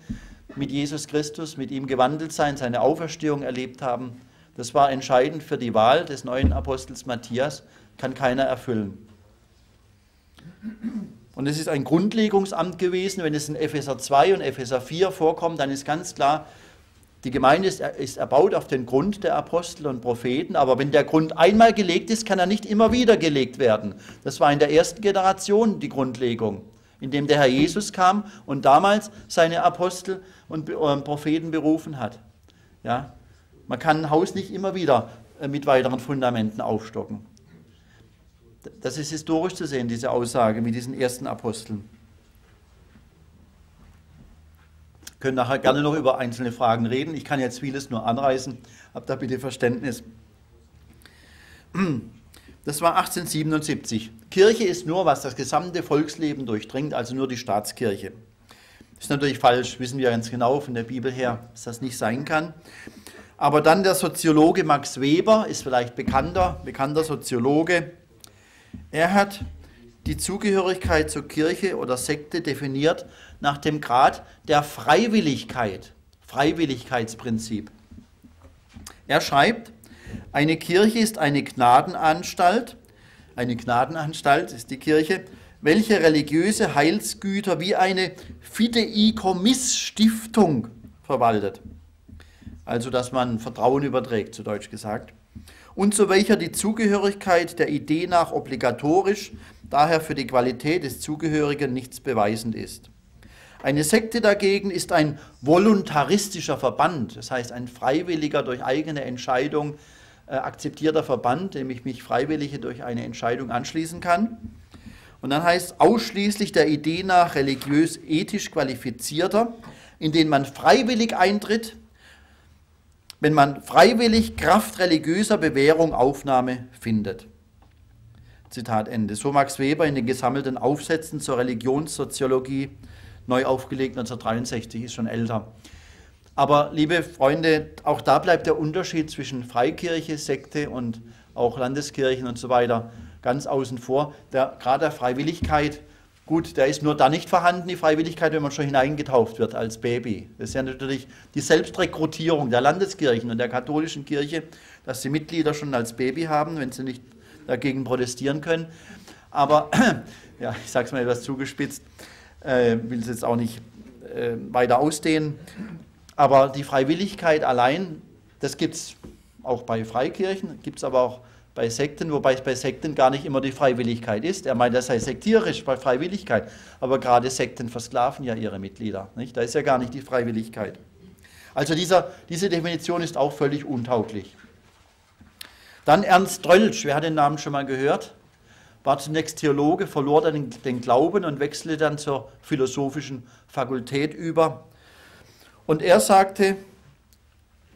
mit Jesus Christus, mit ihm gewandelt sein, seine Auferstehung erlebt haben. Das war entscheidend für die Wahl des neuen Apostels Matthias, kann keiner erfüllen. Und es ist ein Grundlegungsamt gewesen. Wenn es in Epheser 2 und Epheser 4 vorkommt, dann ist ganz klar, die Gemeinde ist, ist, erbaut auf den Grund der Apostel und Propheten, aber wenn der Grund einmal gelegt ist, kann er nicht immer wieder gelegt werden. Das war in der ersten Generation die Grundlegung, indem der Herr Jesus kam und damals seine Apostel und Propheten berufen hat. Ja? Man kann ein Haus nicht immer wieder äh, mit weiteren Fundamenten aufstocken. Das ist historisch zu sehen, diese Aussage mit diesen ersten Aposteln. können nachher gerne noch über einzelne Fragen reden. Ich kann jetzt vieles nur anreißen. Habt da bitte Verständnis. Das war 1877. Kirche ist nur, was das gesamte Volksleben durchdringt, also nur die Staatskirche. Ist natürlich falsch, wissen wir ganz genau von der Bibel her, dass das nicht sein kann. Aber dann der Soziologe Max Weber ist vielleicht bekannter, bekannter Soziologe. Er hat die Zugehörigkeit zur Kirche oder Sekte definiert nach dem Grad der Freiwilligkeit, Freiwilligkeitsprinzip. Er schreibt, eine Kirche ist eine Gnadenanstalt, eine Gnadenanstalt ist die Kirche, welche religiöse Heilsgüter wie eine Fideikommissstiftung verwaltet. Also, dass man Vertrauen überträgt, zu Deutsch gesagt. Und zu welcher die Zugehörigkeit der Idee nach obligatorisch, daher für die Qualität des Zugehörigen nichts beweisend ist. Eine Sekte dagegen ist ein voluntaristischer Verband, das heißt ein freiwilliger, durch eigene Entscheidung äh, akzeptierter Verband, dem ich mich freiwillig durch eine Entscheidung anschließen kann. Und dann heißt ausschließlich der Idee nach religiös-ethisch qualifizierter, in den man freiwillig eintritt, wenn man freiwillig Kraft religiöser Bewährung Aufnahme findet. Zitat Ende. So Max Weber in den gesammelten Aufsätzen zur Religionssoziologie neu aufgelegt 1963, ist schon älter. Aber liebe Freunde, auch da bleibt der Unterschied zwischen Freikirche, Sekte und auch Landeskirchen und so weiter ganz außen vor. Der, gerade der Freiwilligkeit, gut, der ist nur dann nicht vorhanden, die Freiwilligkeit, wenn man schon hineingetauft wird als Baby. Das ist ja natürlich die Selbstrekrutierung der Landeskirchen und der katholischen Kirche, dass die Mitglieder schon als Baby haben, wenn sie nicht dagegen protestieren können. Aber, ja, ich sage es mal etwas zugespitzt, äh, will es jetzt auch nicht äh, weiter ausdehnen. Aber die Freiwilligkeit allein, das gibt es auch bei Freikirchen, gibt es aber auch bei Sekten, wobei es bei Sekten gar nicht immer die Freiwilligkeit ist. Er meint, das sei sektierisch bei Freiwilligkeit. Aber gerade Sekten versklaven ja ihre Mitglieder. Nicht? Da ist ja gar nicht die Freiwilligkeit. Also dieser, diese Definition ist auch völlig untauglich. Dann Ernst Drölsch, wer hat den Namen schon mal gehört? war zunächst Theologe, verlor dann den Glauben und wechselte dann zur philosophischen Fakultät über. Und er sagte,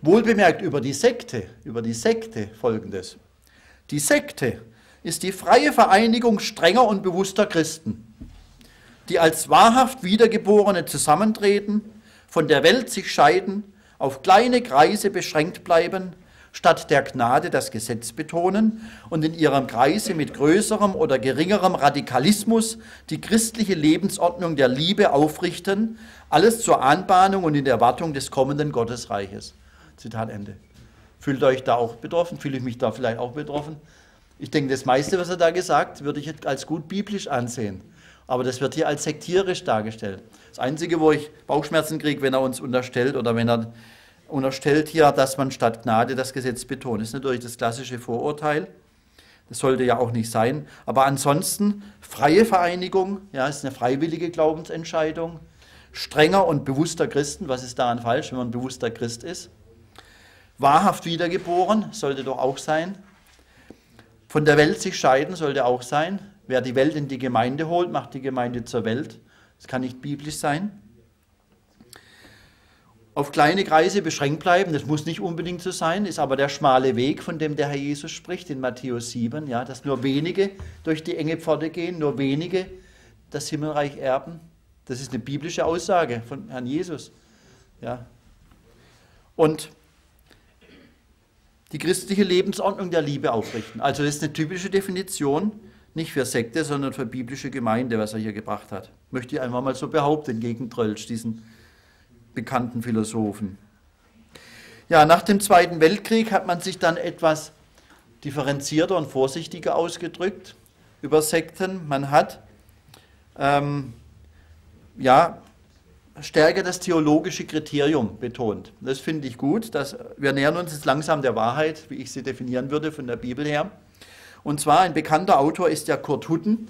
wohlbemerkt über die Sekte, über die Sekte folgendes. Die Sekte ist die freie Vereinigung strenger und bewusster Christen, die als wahrhaft Wiedergeborene zusammentreten, von der Welt sich scheiden, auf kleine Kreise beschränkt bleiben, statt der Gnade das Gesetz betonen und in ihrem Kreise mit größerem oder geringerem Radikalismus die christliche Lebensordnung der Liebe aufrichten, alles zur Anbahnung und in Erwartung des kommenden Gottesreiches. Zitat Ende. Fühlt euch da auch betroffen? Fühle ich mich da vielleicht auch betroffen? Ich denke, das meiste, was er da gesagt, würde ich als gut biblisch ansehen. Aber das wird hier als sektierisch dargestellt. Das Einzige, wo ich Bauchschmerzen kriege, wenn er uns unterstellt oder wenn er unterstellt hier, dass man statt Gnade das Gesetz betont. Das ist natürlich das klassische Vorurteil. Das sollte ja auch nicht sein. Aber ansonsten freie Vereinigung, ja, ist eine freiwillige Glaubensentscheidung. Strenger und bewusster Christen, was ist daran falsch, wenn man ein bewusster Christ ist? Wahrhaft wiedergeboren, sollte doch auch sein. Von der Welt sich scheiden, sollte auch sein. Wer die Welt in die Gemeinde holt, macht die Gemeinde zur Welt. Das kann nicht biblisch sein. Auf kleine Kreise beschränkt bleiben, das muss nicht unbedingt so sein, ist aber der schmale Weg, von dem der Herr Jesus spricht in Matthäus 7, ja, dass nur wenige durch die enge Pforte gehen, nur wenige das Himmelreich erben. Das ist eine biblische Aussage von Herrn Jesus. Ja. Und die christliche Lebensordnung der Liebe aufrichten. Also das ist eine typische Definition, nicht für Sekte, sondern für biblische Gemeinde, was er hier gebracht hat. Möchte ich einfach mal so behaupten, gegen Trölsch, diesen bekannten Philosophen. Ja, nach dem Zweiten Weltkrieg hat man sich dann etwas differenzierter und vorsichtiger ausgedrückt über Sekten. Man hat ähm, ja, stärker das theologische Kriterium betont. Das finde ich gut. Dass wir nähern uns jetzt langsam der Wahrheit, wie ich sie definieren würde von der Bibel her. Und zwar ein bekannter Autor ist ja Kurt Hutten.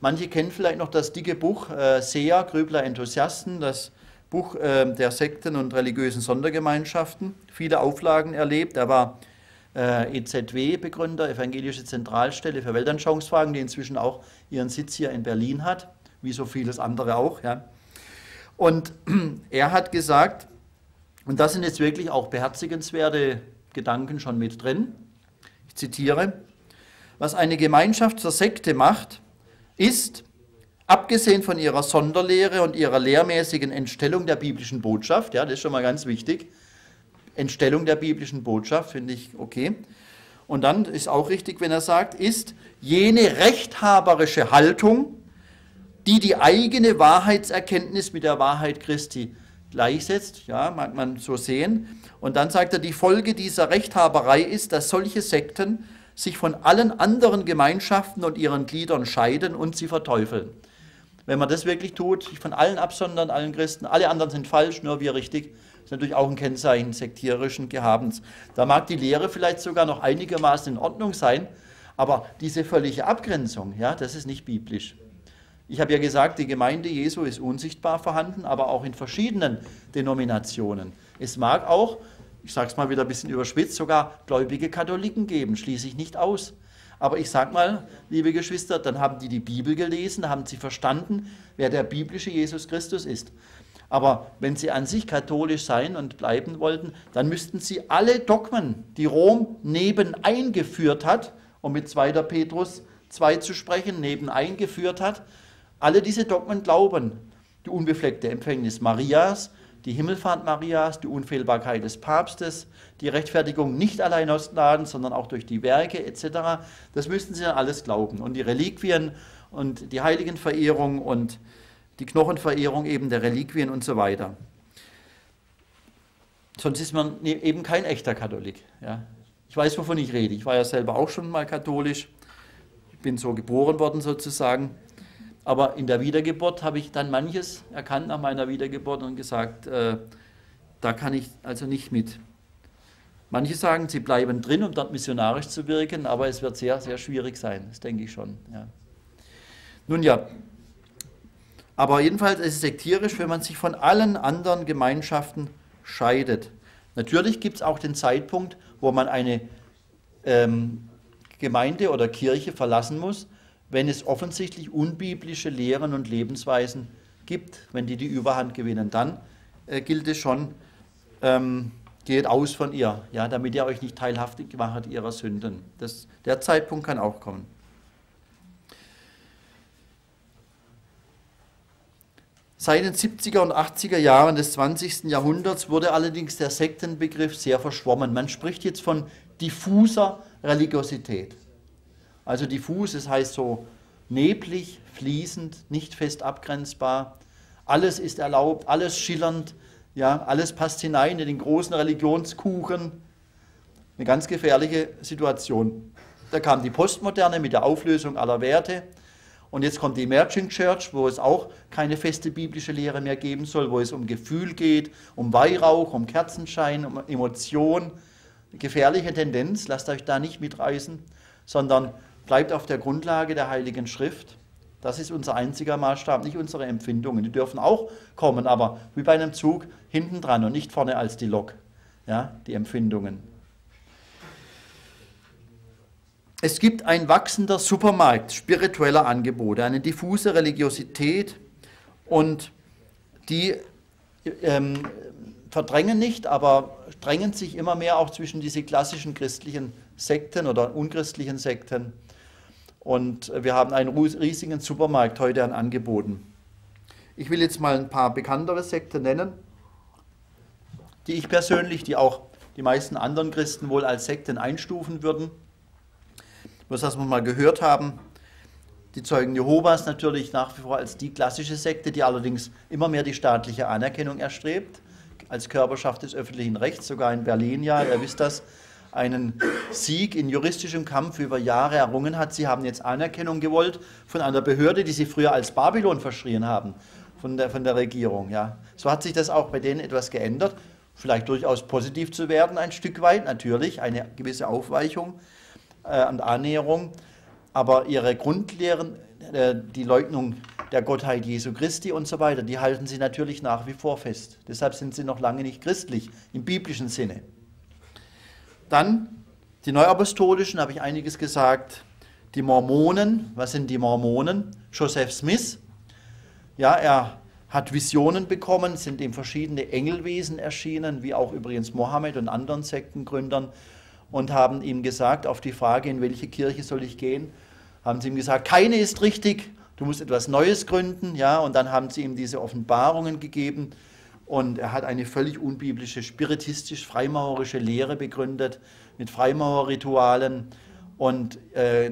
Manche kennen vielleicht noch das dicke Buch äh, Seher, Grübler, Enthusiasten, das Buch äh, der Sekten und religiösen Sondergemeinschaften. Viele Auflagen erlebt. Er war äh, EZW-Begründer, Evangelische Zentralstelle für Weltanschauungsfragen, die inzwischen auch ihren Sitz hier in Berlin hat, wie so vieles andere auch. Ja. Und er hat gesagt, und das sind jetzt wirklich auch beherzigenswerte Gedanken schon mit drin, ich zitiere, was eine Gemeinschaft zur Sekte macht, ist, abgesehen von ihrer Sonderlehre und ihrer lehrmäßigen Entstellung der biblischen Botschaft, ja, das ist schon mal ganz wichtig, Entstellung der biblischen Botschaft, finde ich okay. Und dann ist auch richtig, wenn er sagt, ist jene rechthaberische Haltung, die die eigene Wahrheitserkenntnis mit der Wahrheit Christi gleichsetzt, ja, mag man so sehen. Und dann sagt er, die Folge dieser Rechthaberei ist, dass solche Sekten sich von allen anderen Gemeinschaften und ihren Gliedern scheiden und sie verteufeln. Wenn man das wirklich tut, sich von allen absondern, allen Christen, alle anderen sind falsch, nur wir richtig, ist natürlich auch ein Kennzeichen sektierischen Gehabens. Da mag die Lehre vielleicht sogar noch einigermaßen in Ordnung sein, aber diese völlige Abgrenzung, ja, das ist nicht biblisch. Ich habe ja gesagt, die Gemeinde Jesu ist unsichtbar vorhanden, aber auch in verschiedenen Denominationen. Es mag auch, ich sage es mal wieder ein bisschen überspitzt, sogar gläubige Katholiken geben, schließe ich nicht aus. Aber ich sage mal, liebe Geschwister, dann haben die die Bibel gelesen, haben sie verstanden, wer der biblische Jesus Christus ist. Aber wenn sie an sich katholisch sein und bleiben wollten, dann müssten sie alle Dogmen, die Rom neben eingeführt hat, um mit 2. Petrus 2 zu sprechen, neben eingeführt hat, alle diese Dogmen glauben. Die unbefleckte Empfängnis Marias, die Himmelfahrt Marias, die Unfehlbarkeit des Papstes, die Rechtfertigung nicht allein aus Gnaden, sondern auch durch die Werke etc. Das müssten sie dann alles glauben. Und die Reliquien und die Heiligenverehrung und die Knochenverehrung eben der Reliquien und so weiter. Sonst ist man eben kein echter Katholik. Ja. Ich weiß, wovon ich rede. Ich war ja selber auch schon mal katholisch. Ich bin so geboren worden sozusagen. Aber in der Wiedergeburt habe ich dann manches erkannt nach meiner Wiedergeburt und gesagt, äh, da kann ich also nicht mit. Manche sagen, sie bleiben drin, um dort missionarisch zu wirken, aber es wird sehr, sehr schwierig sein, das denke ich schon. Ja. Nun ja, aber jedenfalls ist es sektierisch, wenn man sich von allen anderen Gemeinschaften scheidet. Natürlich gibt es auch den Zeitpunkt, wo man eine ähm, Gemeinde oder Kirche verlassen muss, wenn es offensichtlich unbiblische Lehren und Lebensweisen gibt, wenn die die Überhand gewinnen, dann äh, gilt es schon, ähm, geht aus von ihr, ja, damit ihr euch nicht teilhaftig macht ihrer Sünden. Das, der Zeitpunkt kann auch kommen. Seit den 70er und 80er Jahren des 20. Jahrhunderts wurde allerdings der Sektenbegriff sehr verschwommen. Man spricht jetzt von diffuser Religiosität. Also diffus, das heißt so neblig, fließend, nicht fest abgrenzbar. Alles ist erlaubt, alles schillernd, ja, alles passt hinein in den großen Religionskuchen. Eine ganz gefährliche Situation. Da kam die Postmoderne mit der Auflösung aller Werte. Und jetzt kommt die Emerging Church, wo es auch keine feste biblische Lehre mehr geben soll, wo es um Gefühl geht, um Weihrauch, um Kerzenschein, um Emotion. Gefährliche Tendenz, lasst euch da nicht mitreißen, sondern bleibt auf der Grundlage der Heiligen Schrift. Das ist unser einziger Maßstab, nicht unsere Empfindungen. Die dürfen auch kommen, aber wie bei einem Zug hinten dran und nicht vorne als die Lok, ja, die Empfindungen. es gibt ein wachsender Supermarkt spiritueller Angebote, eine diffuse Religiosität und die ähm, verdrängen nicht, aber drängen sich immer mehr auch zwischen diese klassischen christlichen Sekten oder unchristlichen Sekten. Und wir haben einen riesigen Supermarkt heute an Angeboten. Ich will jetzt mal ein paar bekanntere Sekten nennen, die ich persönlich, die auch die meisten anderen Christen wohl als Sekten einstufen würden. Bloß, dass wir mal gehört haben, die Zeugen Jehovas natürlich nach wie vor als die klassische Sekte, die allerdings immer mehr die staatliche Anerkennung erstrebt, als Körperschaft des öffentlichen Rechts, sogar in Berlin ja, ihr wisst das, einen Sieg in juristischem Kampf über Jahre errungen hat. Sie haben jetzt Anerkennung gewollt von einer Behörde, die sie früher als Babylon verschrien haben, von der, von der Regierung. Ja. So hat sich das auch bei denen etwas geändert. Vielleicht durchaus positiv zu werden, ein Stück weit, natürlich, eine gewisse Aufweichung äh, und Annäherung. Aber ihre Grundlehren, äh, die Leugnung der Gottheit Jesu Christi und so weiter, die halten sie natürlich nach wie vor fest. Deshalb sind sie noch lange nicht christlich im biblischen Sinne. Dann die Neuapostolischen, habe ich einiges gesagt. Die Mormonen, was sind die Mormonen? Joseph Smith, ja, er hat Visionen bekommen, sind ihm verschiedene Engelwesen erschienen, wie auch übrigens Mohammed und anderen Sektengründern, und haben ihm gesagt, auf die Frage, in welche Kirche soll ich gehen, haben sie ihm gesagt, keine ist richtig, du musst etwas Neues gründen, ja, und dann haben sie ihm diese Offenbarungen gegeben und er hat eine völlig unbiblische, spiritistisch-freimaurerische Lehre begründet mit Freimaurerritualen und äh,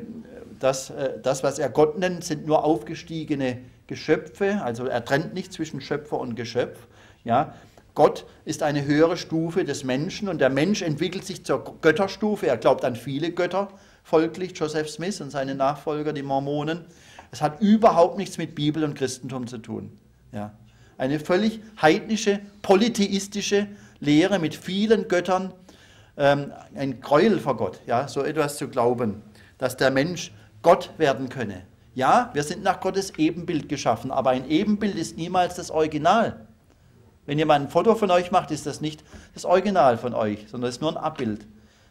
das, äh, das, was er Gott nennt, sind nur aufgestiegene Geschöpfe, also er trennt nicht zwischen Schöpfer und Geschöpf, ja, Gott ist eine höhere Stufe des Menschen und der Mensch entwickelt sich zur Götterstufe. Er glaubt an viele Götter, folglich Joseph Smith und seine Nachfolger, die Mormonen. Es hat überhaupt nichts mit Bibel und Christentum zu tun. Ja. Eine völlig heidnische, polytheistische Lehre mit vielen Göttern, ähm, ein Gräuel vor Gott, ja, so etwas zu glauben, dass der Mensch Gott werden könne. Ja, wir sind nach Gottes Ebenbild geschaffen, aber ein Ebenbild ist niemals das Original. Wenn jemand ein Foto von euch macht, ist das nicht das Original von euch, sondern es ist nur ein Abbild.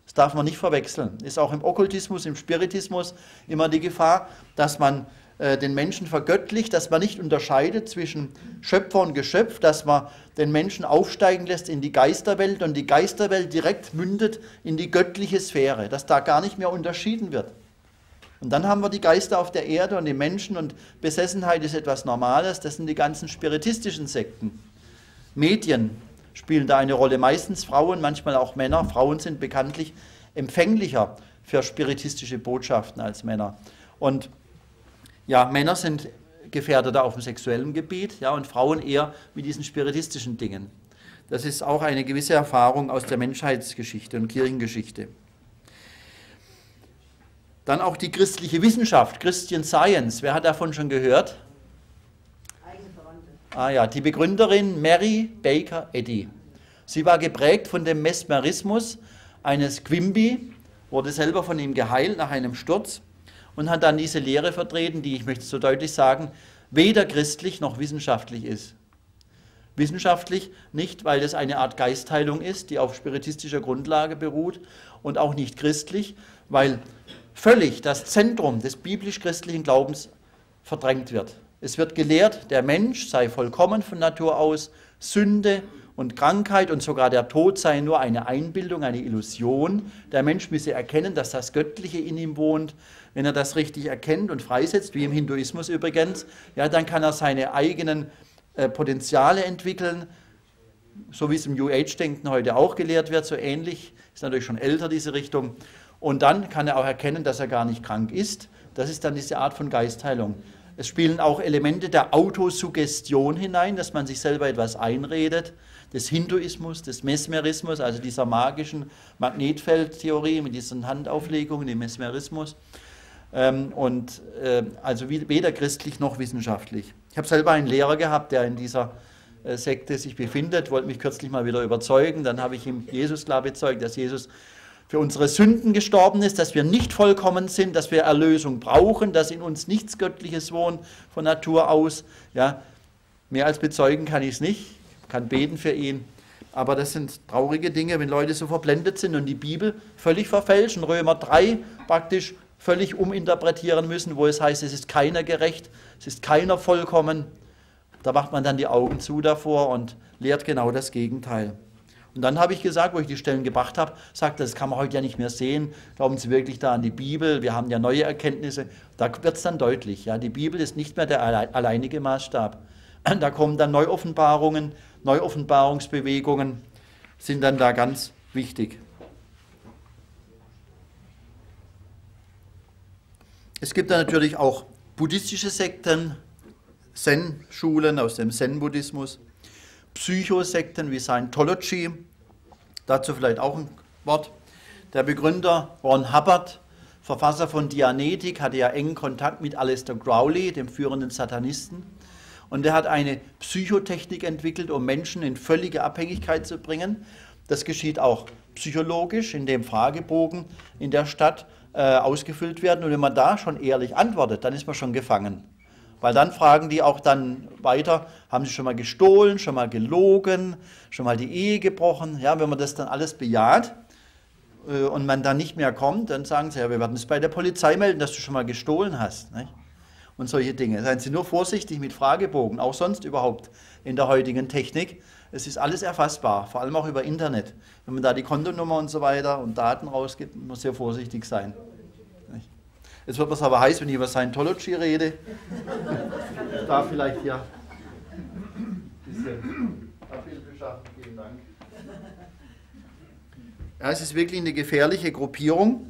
Das darf man nicht verwechseln. Ist auch im Okkultismus, im Spiritismus immer die Gefahr, dass man den Menschen vergöttlicht, dass man nicht unterscheidet zwischen Schöpfer und Geschöpf, dass man den Menschen aufsteigen lässt in die Geisterwelt und die Geisterwelt direkt mündet in die göttliche Sphäre, dass da gar nicht mehr unterschieden wird. Und dann haben wir die Geister auf der Erde und die Menschen und Besessenheit ist etwas Normales, das sind die ganzen spiritistischen Sekten. Medien spielen da eine Rolle, meistens Frauen, manchmal auch Männer. Frauen sind bekanntlich empfänglicher für spiritistische Botschaften als Männer. Und ja, Männer sind gefährdeter auf dem sexuellen Gebiet, ja, und Frauen eher mit diesen spiritistischen Dingen. Das ist auch eine gewisse Erfahrung aus der Menschheitsgeschichte und Kirchengeschichte. Dann auch die christliche Wissenschaft, Christian Science. Wer hat davon schon gehört? Ah ja, die Begründerin Mary Baker Eddy. Sie war geprägt von dem Mesmerismus eines Quimby, wurde selber von ihm geheilt nach einem Sturz und hat dann diese Lehre vertreten, die, ich möchte so deutlich sagen, weder christlich noch wissenschaftlich ist. Wissenschaftlich nicht, weil das eine Art Geistheilung ist, die auf spiritistischer Grundlage beruht und auch nicht christlich, weil völlig das Zentrum des biblisch-christlichen Glaubens verdrängt wird. Es wird gelehrt, der Mensch sei vollkommen von Natur aus, Sünde und Krankheit und sogar der Tod sei nur eine Einbildung, eine Illusion. Der Mensch müsse erkennen, dass das Göttliche in ihm wohnt. Wenn er das richtig erkennt und freisetzt, wie im Hinduismus übrigens, ja, dann kann er seine eigenen äh, Potenziale entwickeln, so wie es im New Age-Denken heute auch gelehrt wird, so ähnlich, ist natürlich schon älter diese Richtung. Und dann kann er auch erkennen, dass er gar nicht krank ist. Das ist dann diese Art von Geistheilung. Es spielen auch Elemente der Autosuggestion hinein, dass man sich selber etwas einredet, des Hinduismus, des Mesmerismus, also dieser magischen Magnetfeldtheorie mit diesen Handauflegungen, dem Mesmerismus. Ähm, und äh, also weder christlich noch wissenschaftlich. Ich habe selber einen Lehrer gehabt, der in dieser äh, Sekte sich befindet, wollte mich kürzlich mal wieder überzeugen. Dann habe ich ihm Jesus klar bezeugt, dass Jesus für unsere Sünden gestorben ist, dass wir nicht vollkommen sind, dass wir Erlösung brauchen, dass in uns nichts Göttliches wohnt von Natur aus. Ja, mehr als bezeugen kann ich es nicht, ich kann beten für ihn. Aber das sind traurige Dinge, wenn Leute so verblendet sind und die Bibel völlig verfälschen. Römer 3 praktisch völlig uminterpretieren müssen, wo es heißt, es ist keiner gerecht, es ist keiner vollkommen. Da macht man dann die Augen zu davor und lehrt genau das Gegenteil. Und dann habe ich gesagt, wo ich die Stellen gebracht habe, sagte, das kann man heute ja nicht mehr sehen. Glauben Sie wirklich da an die Bibel? Wir haben ja neue Erkenntnisse. Da wird es dann deutlich. Ja, die Bibel ist nicht mehr der alleinige Maßstab. Da kommen dann Neuoffenbarungen, Neuoffenbarungsbewegungen sind dann da ganz wichtig. Es gibt dann natürlich auch buddhistische Sekten, Zen-Schulen aus dem Zen-Buddhismus, Psychosekten wie Scientology, dazu vielleicht auch ein Wort. Der Begründer Ron Hubbard, Verfasser von Dianetik, hatte ja engen Kontakt mit Aleister Crowley, dem führenden Satanisten. Und er hat eine Psychotechnik entwickelt, um Menschen in völlige Abhängigkeit zu bringen. Das geschieht auch psychologisch, indem Fragebogen in der Stadt äh, ausgefüllt werden. Und wenn man da schon ehrlich antwortet, dann ist man schon gefangen. Weil dann fragen die auch dann weiter, haben sie schon mal gestohlen, schon mal gelogen, schon mal die Ehe gebrochen. Ja, wenn man das dann alles bejaht äh, und man dann nicht mehr kommt, dann sagen sie, ja, wir werden es bei der Polizei melden, dass du schon mal gestohlen hast. Nicht? Und solche Dinge. Seien Sie nur vorsichtig mit Fragebogen, auch sonst überhaupt in der heutigen Technik. Es ist alles erfassbar, vor allem auch über Internet. Wenn man da die Kontonummer und so weiter und Daten rausgibt, muss man sehr vorsichtig sein. Jetzt wird es aber heiß, wenn ich über Scientology rede. Ich darf vielleicht hier diese Abhilfe schaffen. Vielen Dank. Ja, es ist wirklich eine gefährliche Gruppierung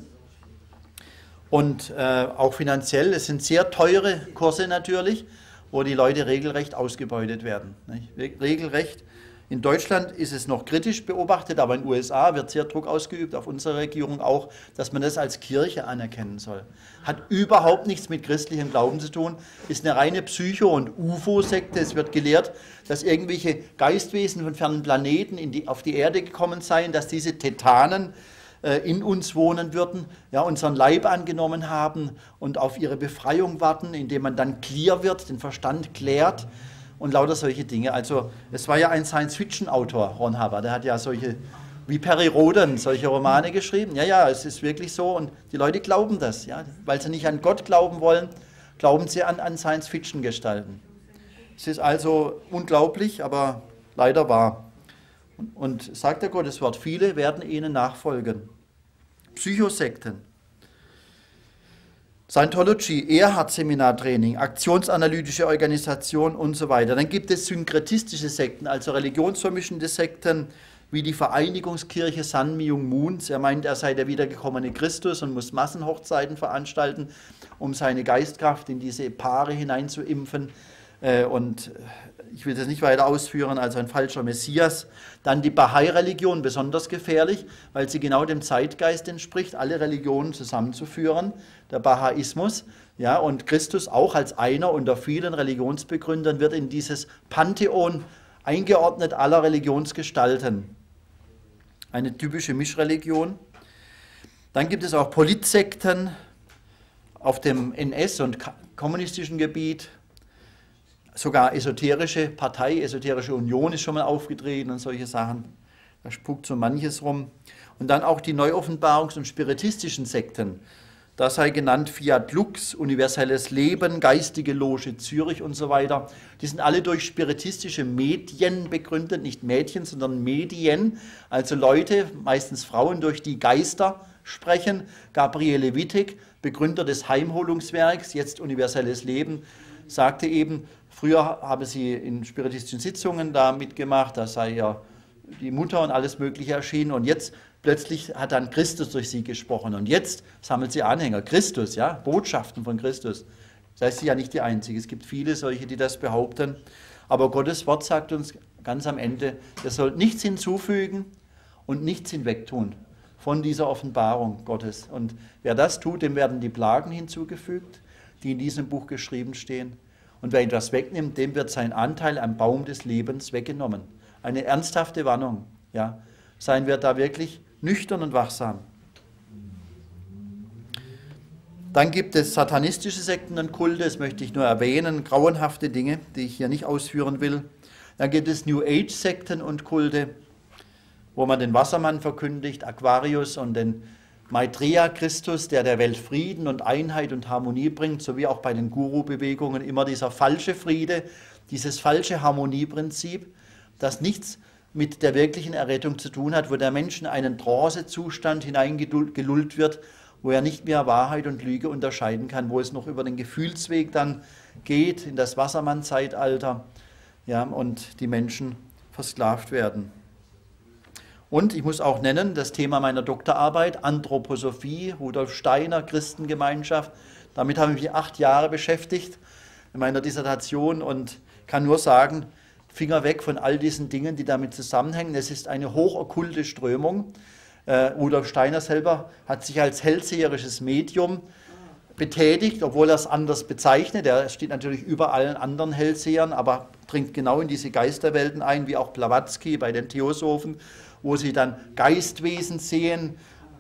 und äh, auch finanziell. Es sind sehr teure Kurse natürlich, wo die Leute regelrecht ausgebeutet werden. Nicht? Regelrecht in Deutschland ist es noch kritisch beobachtet, aber in den USA wird sehr Druck ausgeübt auf unsere Regierung auch, dass man das als Kirche anerkennen soll. Hat überhaupt nichts mit christlichem Glauben zu tun, ist eine reine Psycho- und UFO-Sekte. Es wird gelehrt, dass irgendwelche Geistwesen von fernen Planeten die, auf die Erde gekommen seien, dass diese Tetanen in uns wohnen würden, ja, unseren Leib angenommen haben und auf ihre Befreiung warten, indem man dann clear wird, den Verstand klärt und lauter solche Dinge. Also es war ja ein Science-Fiction-Autor, Ron Hubbard, der hat ja solche, wie Perry Roden, solche Romane geschrieben. Ja, ja, es ist wirklich so und die Leute glauben das, ja, weil sie nicht an Gott glauben wollen, glauben sie an, an Science-Fiction-Gestalten. Es ist also unglaublich, aber leider wahr. Und, sagt der Gotteswort, viele werden ihnen nachfolgen. Psychosekten, Scientology, Erhard-Seminartraining, aktionsanalytische Organisation und so weiter. Dann gibt es synkretistische Sekten, also religionsvermischende Sekten, wie die Vereinigungskirche San Myung Moon. Er meint, er sei der wiedergekommene Christus und muss Massenhochzeiten veranstalten, um seine Geistkraft in diese Paare hineinzuimpfen. Äh, und ich will das nicht weiter ausführen, also ein falscher Messias. Dann die Bahai-Religion, besonders gefährlich, weil sie genau dem Zeitgeist entspricht, alle Religionen zusammenzuführen, der Bahaismus. Ja, und Christus auch als einer unter vielen Religionsbegründern wird in dieses Pantheon eingeordnet aller Religionsgestalten. Eine typische Mischreligion. Dann gibt es auch Politsekten auf dem NS- und kommunistischen Gebiet, sogar esoterische Partei, esoterische Union ist schon mal aufgetreten und solche Sachen. Da spukt so manches rum. Und dann auch die Neuoffenbarungs- und spiritistischen Sekten. Da sei genannt Fiat Lux, universelles Leben, geistige Loge Zürich und so weiter. Die sind alle durch spiritistische Medien begründet, nicht Mädchen, sondern Medien, also Leute, meistens Frauen, durch die Geister sprechen. Gabriele Wittig, Begründer des Heimholungswerks, jetzt universelles Leben, sagte eben, Früher habe sie in spiritistischen Sitzungen da mitgemacht, da sei ja die Mutter und alles Mögliche erschienen und jetzt plötzlich hat dann Christus durch sie gesprochen und jetzt sammelt sie Anhänger. Christus, ja, Botschaften von Christus. Das heißt, sie ja nicht die Einzige. Es gibt viele solche, die das behaupten. Aber Gottes Wort sagt uns ganz am Ende, ihr sollt nichts hinzufügen und nichts hinwegtun von dieser Offenbarung Gottes. Und wer das tut, dem werden die Plagen hinzugefügt, die in diesem Buch geschrieben stehen. Und wer das wegnimmt, dem wird sein Anteil am Baum des Lebens weggenommen. Eine ernsthafte Warnung. Ja. Seien wir da wirklich nüchtern und wachsam. Dann gibt es satanistische Sekten und Kulte, das möchte ich nur erwähnen, grauenhafte Dinge, die ich hier nicht ausführen will. Dann gibt es New Age-Sekten und Kulte, wo man den Wassermann verkündigt, Aquarius und den Maitreya Christus, der der Welt Frieden und Einheit und Harmonie bringt, sowie auch bei den Guru-Bewegungen immer dieser falsche Friede, dieses falsche Harmonieprinzip, das nichts mit der wirklichen Errettung zu tun hat, wo der Mensch in einen Trancezustand hineingelullt wird, wo er nicht mehr Wahrheit und Lüge unterscheiden kann, wo es noch über den Gefühlsweg dann geht, in das Wassermann-Zeitalter, ja, und die Menschen versklavt werden. Und ich muss auch nennen, das Thema meiner Doktorarbeit, Anthroposophie, Rudolf Steiner, Christengemeinschaft. Damit habe ich mich acht Jahre beschäftigt in meiner Dissertation und kann nur sagen, Finger weg von all diesen Dingen, die damit zusammenhängen. Es ist eine hochokkulte Strömung. Äh, Rudolf Steiner selber hat sich als hellseherisches Medium betätigt, obwohl er es anders bezeichnet. Er steht natürlich über allen anderen Hellsehern, aber dringt genau in diese Geisterwelten ein, wie auch Blavatsky bei den Theosophen wo sie dann Geistwesen sehen,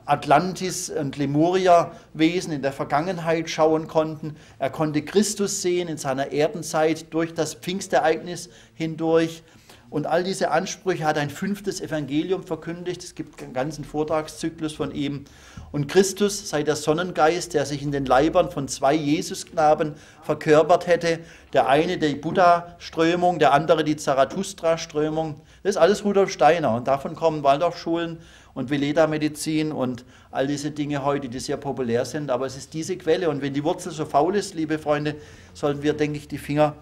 Atlantis und Lemuria-Wesen in der Vergangenheit schauen konnten. Er konnte Christus sehen in seiner Erdenzeit durch das Pfingstereignis hindurch. Und all diese Ansprüche hat ein fünftes Evangelium verkündigt. Es gibt einen ganzen Vortragszyklus von ihm. Und Christus sei der Sonnengeist, der sich in den Leibern von zwei Jesusknaben verkörpert hätte. Der eine die Buddha-Strömung, der andere die Zarathustra-Strömung. Das ist alles Rudolf Steiner. Und davon kommen Waldorfschulen und Veleda-Medizin und all diese Dinge heute, die sehr populär sind. Aber es ist diese Quelle. Und wenn die Wurzel so faul ist, liebe Freunde, sollten wir, denke ich, die Finger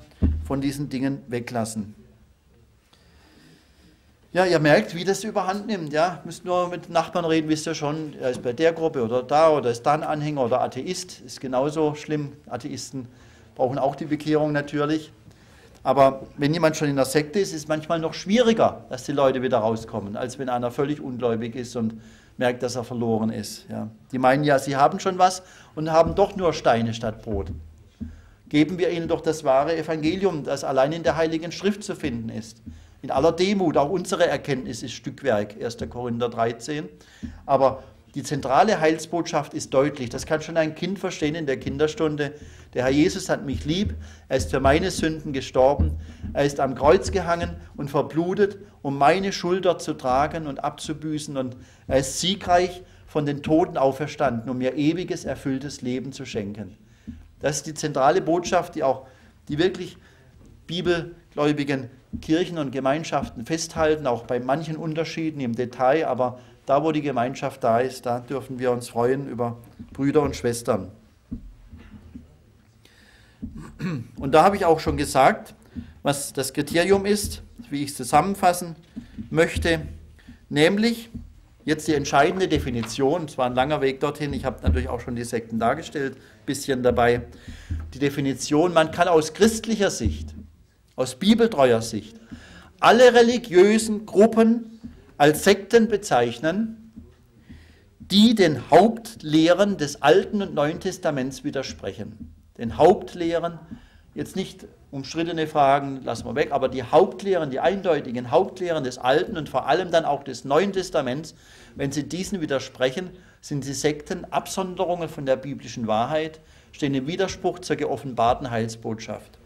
von diesen Dingen weglassen. Ja, ihr merkt, wie das überhand nimmt. Ja, müsst nur mit Nachbarn reden, wisst ihr schon, er ist bei der Gruppe oder da oder ist da ein Anhänger oder Atheist. Ist genauso schlimm. Atheisten brauchen auch die Bekehrung natürlich. Aber wenn jemand schon in der Sekte ist, ist es manchmal noch schwieriger, dass die Leute wieder rauskommen, als wenn einer völlig ungläubig ist und merkt, dass er verloren ist. Ja. Die meinen ja, sie haben schon was und haben doch nur Steine statt Brot. Geben wir ihnen doch das wahre Evangelium, das allein in der Heiligen Schrift zu finden ist in aller Demut. Auch unsere Erkenntnis ist Stückwerk, 1. Korinther 13. Aber die zentrale Heilsbotschaft ist deutlich. Das kann schon ein Kind verstehen in der Kinderstunde. Der Herr Jesus hat mich lieb. Er ist für meine Sünden gestorben. Er ist am Kreuz gehangen und verblutet, um meine Schulter zu tragen und abzubüßen. Und er ist siegreich von den Toten auferstanden, um mir ewiges, erfülltes Leben zu schenken. Das ist die zentrale Botschaft, die auch die wirklich Bibelgläubigen Kirchen und Gemeinschaften festhalten, auch bei manchen Unterschieden im Detail, aber da, wo die Gemeinschaft da ist, da dürfen wir uns freuen über Brüder und Schwestern. Und da habe ich auch schon gesagt, was das Kriterium ist, wie ich es zusammenfassen möchte, nämlich jetzt die entscheidende Definition, es war ein langer Weg dorthin, ich habe natürlich auch schon die Sekten dargestellt, ein bisschen dabei, die Definition, man kann aus christlicher Sicht aus bibeltreuer Sicht alle religiösen Gruppen als Sekten bezeichnen, die den Hauptlehren des Alten und Neuen Testaments widersprechen. Den Hauptlehren, jetzt nicht umstrittene Fragen, lassen wir weg, aber die Hauptlehren, die eindeutigen Hauptlehren des Alten und vor allem dann auch des Neuen Testaments, wenn sie diesen widersprechen, sind sie Sekten, Absonderungen von der biblischen Wahrheit, stehen im Widerspruch zur geoffenbarten Heilsbotschaft.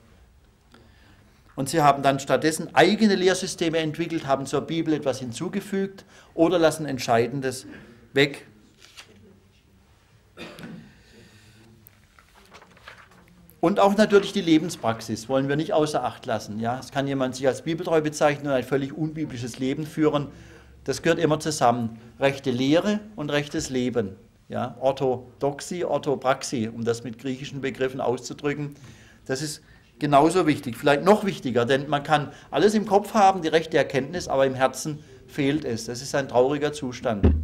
Und sie haben dann stattdessen eigene Lehrsysteme entwickelt, haben zur Bibel etwas hinzugefügt oder lassen Entscheidendes weg. Und auch natürlich die Lebenspraxis wollen wir nicht außer Acht lassen. Ja, es kann jemand sich als bibeltreu bezeichnen und ein völlig unbiblisches Leben führen. Das gehört immer zusammen. Rechte Lehre und rechtes Leben. Ja, Orthodoxie, Orthopraxie, um das mit griechischen Begriffen auszudrücken. Das ist genauso wichtig, vielleicht noch wichtiger, denn man kann alles im Kopf haben, die rechte Erkenntnis, aber im Herzen fehlt es. Das ist ein trauriger Zustand.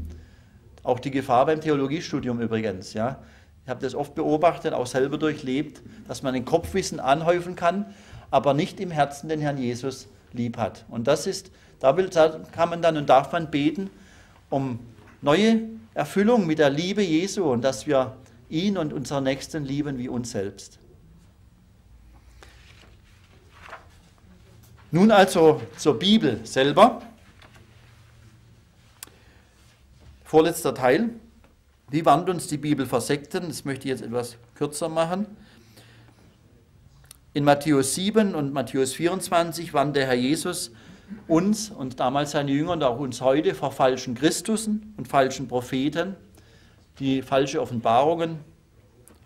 Auch die Gefahr beim Theologiestudium übrigens. Ja. Ich habe das oft beobachtet, auch selber durchlebt, dass man ein Kopfwissen anhäufen kann, aber nicht im Herzen den Herrn Jesus lieb hat. Und das ist, da, will, da kann man dann und darf man beten um neue Erfüllung mit der Liebe Jesu und dass wir ihn und unseren Nächsten lieben wie uns selbst. Nun also zur Bibel selber. Vorletzter Teil. Wie warnt uns die Bibel vor Sekten? Das möchte ich jetzt etwas kürzer machen. In Matthäus 7 und Matthäus 24 warnt der Herr Jesus uns und damals seine Jünger und auch uns heute vor falschen Christusen und falschen Propheten, die falsche Offenbarungen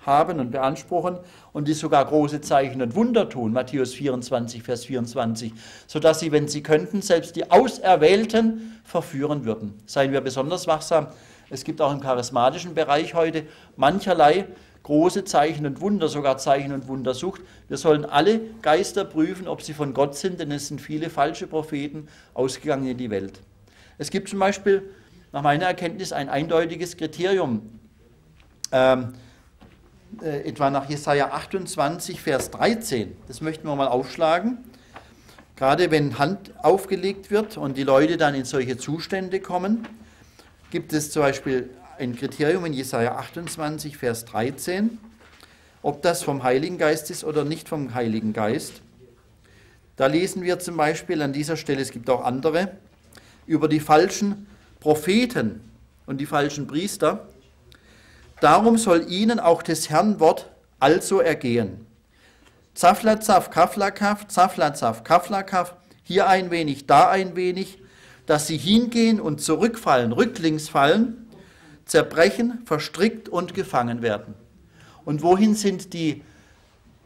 haben und beanspruchen und die sogar große Zeichen und Wunder tun, Matthäus 24, Vers 24, sodass sie, wenn sie könnten, selbst die Auserwählten verführen würden. Seien wir besonders wachsam. Es gibt auch im charismatischen Bereich heute mancherlei große Zeichen und Wunder, sogar Zeichen und Wundersucht. Wir sollen alle Geister prüfen, ob sie von Gott sind, denn es sind viele falsche Propheten ausgegangen in die Welt. Es gibt zum Beispiel nach meiner Erkenntnis ein eindeutiges Kriterium. Ähm, äh, etwa nach Jesaja 28, Vers 13. Das möchten wir mal aufschlagen. Gerade wenn Hand aufgelegt wird und die Leute dann in solche Zustände kommen, gibt es zum Beispiel ein Kriterium in Jesaja 28, Vers 13, ob das vom Heiligen Geist ist oder nicht vom Heiligen Geist. Da lesen wir zum Beispiel an dieser Stelle, es gibt auch andere, über die falschen Propheten und die falschen Priester. Darum soll ihnen auch des Herrn Wort also ergehen. Zaflazaf, Kaflakaf, Zaflazaf, Kaflakaf, hier ein wenig, da ein wenig, dass sie hingehen und zurückfallen, rücklings fallen, zerbrechen, verstrickt und gefangen werden. Und wohin sind die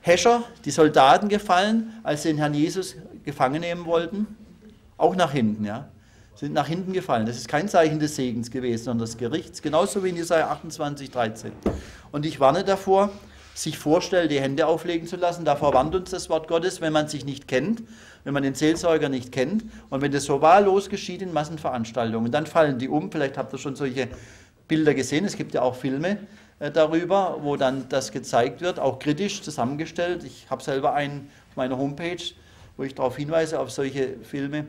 Häscher, die Soldaten gefallen, als sie den Herrn Jesus gefangen nehmen wollten? Auch nach hinten, ja sind nach hinten gefallen. Das ist kein Zeichen des Segens gewesen, sondern des Gerichts, genauso wie in Jesaja 28, 13. Und ich warne davor, sich vorstellt, die Hände auflegen zu lassen. Davor warnt uns das Wort Gottes, wenn man sich nicht kennt, wenn man den Seelsorger nicht kennt und wenn das so wahllos geschieht in Massenveranstaltungen. Dann fallen die um. Vielleicht habt ihr schon solche Bilder gesehen. Es gibt ja auch Filme äh, darüber, wo dann das gezeigt wird, auch kritisch zusammengestellt. Ich habe selber einen auf meiner Homepage, wo ich darauf hinweise, auf solche Filme.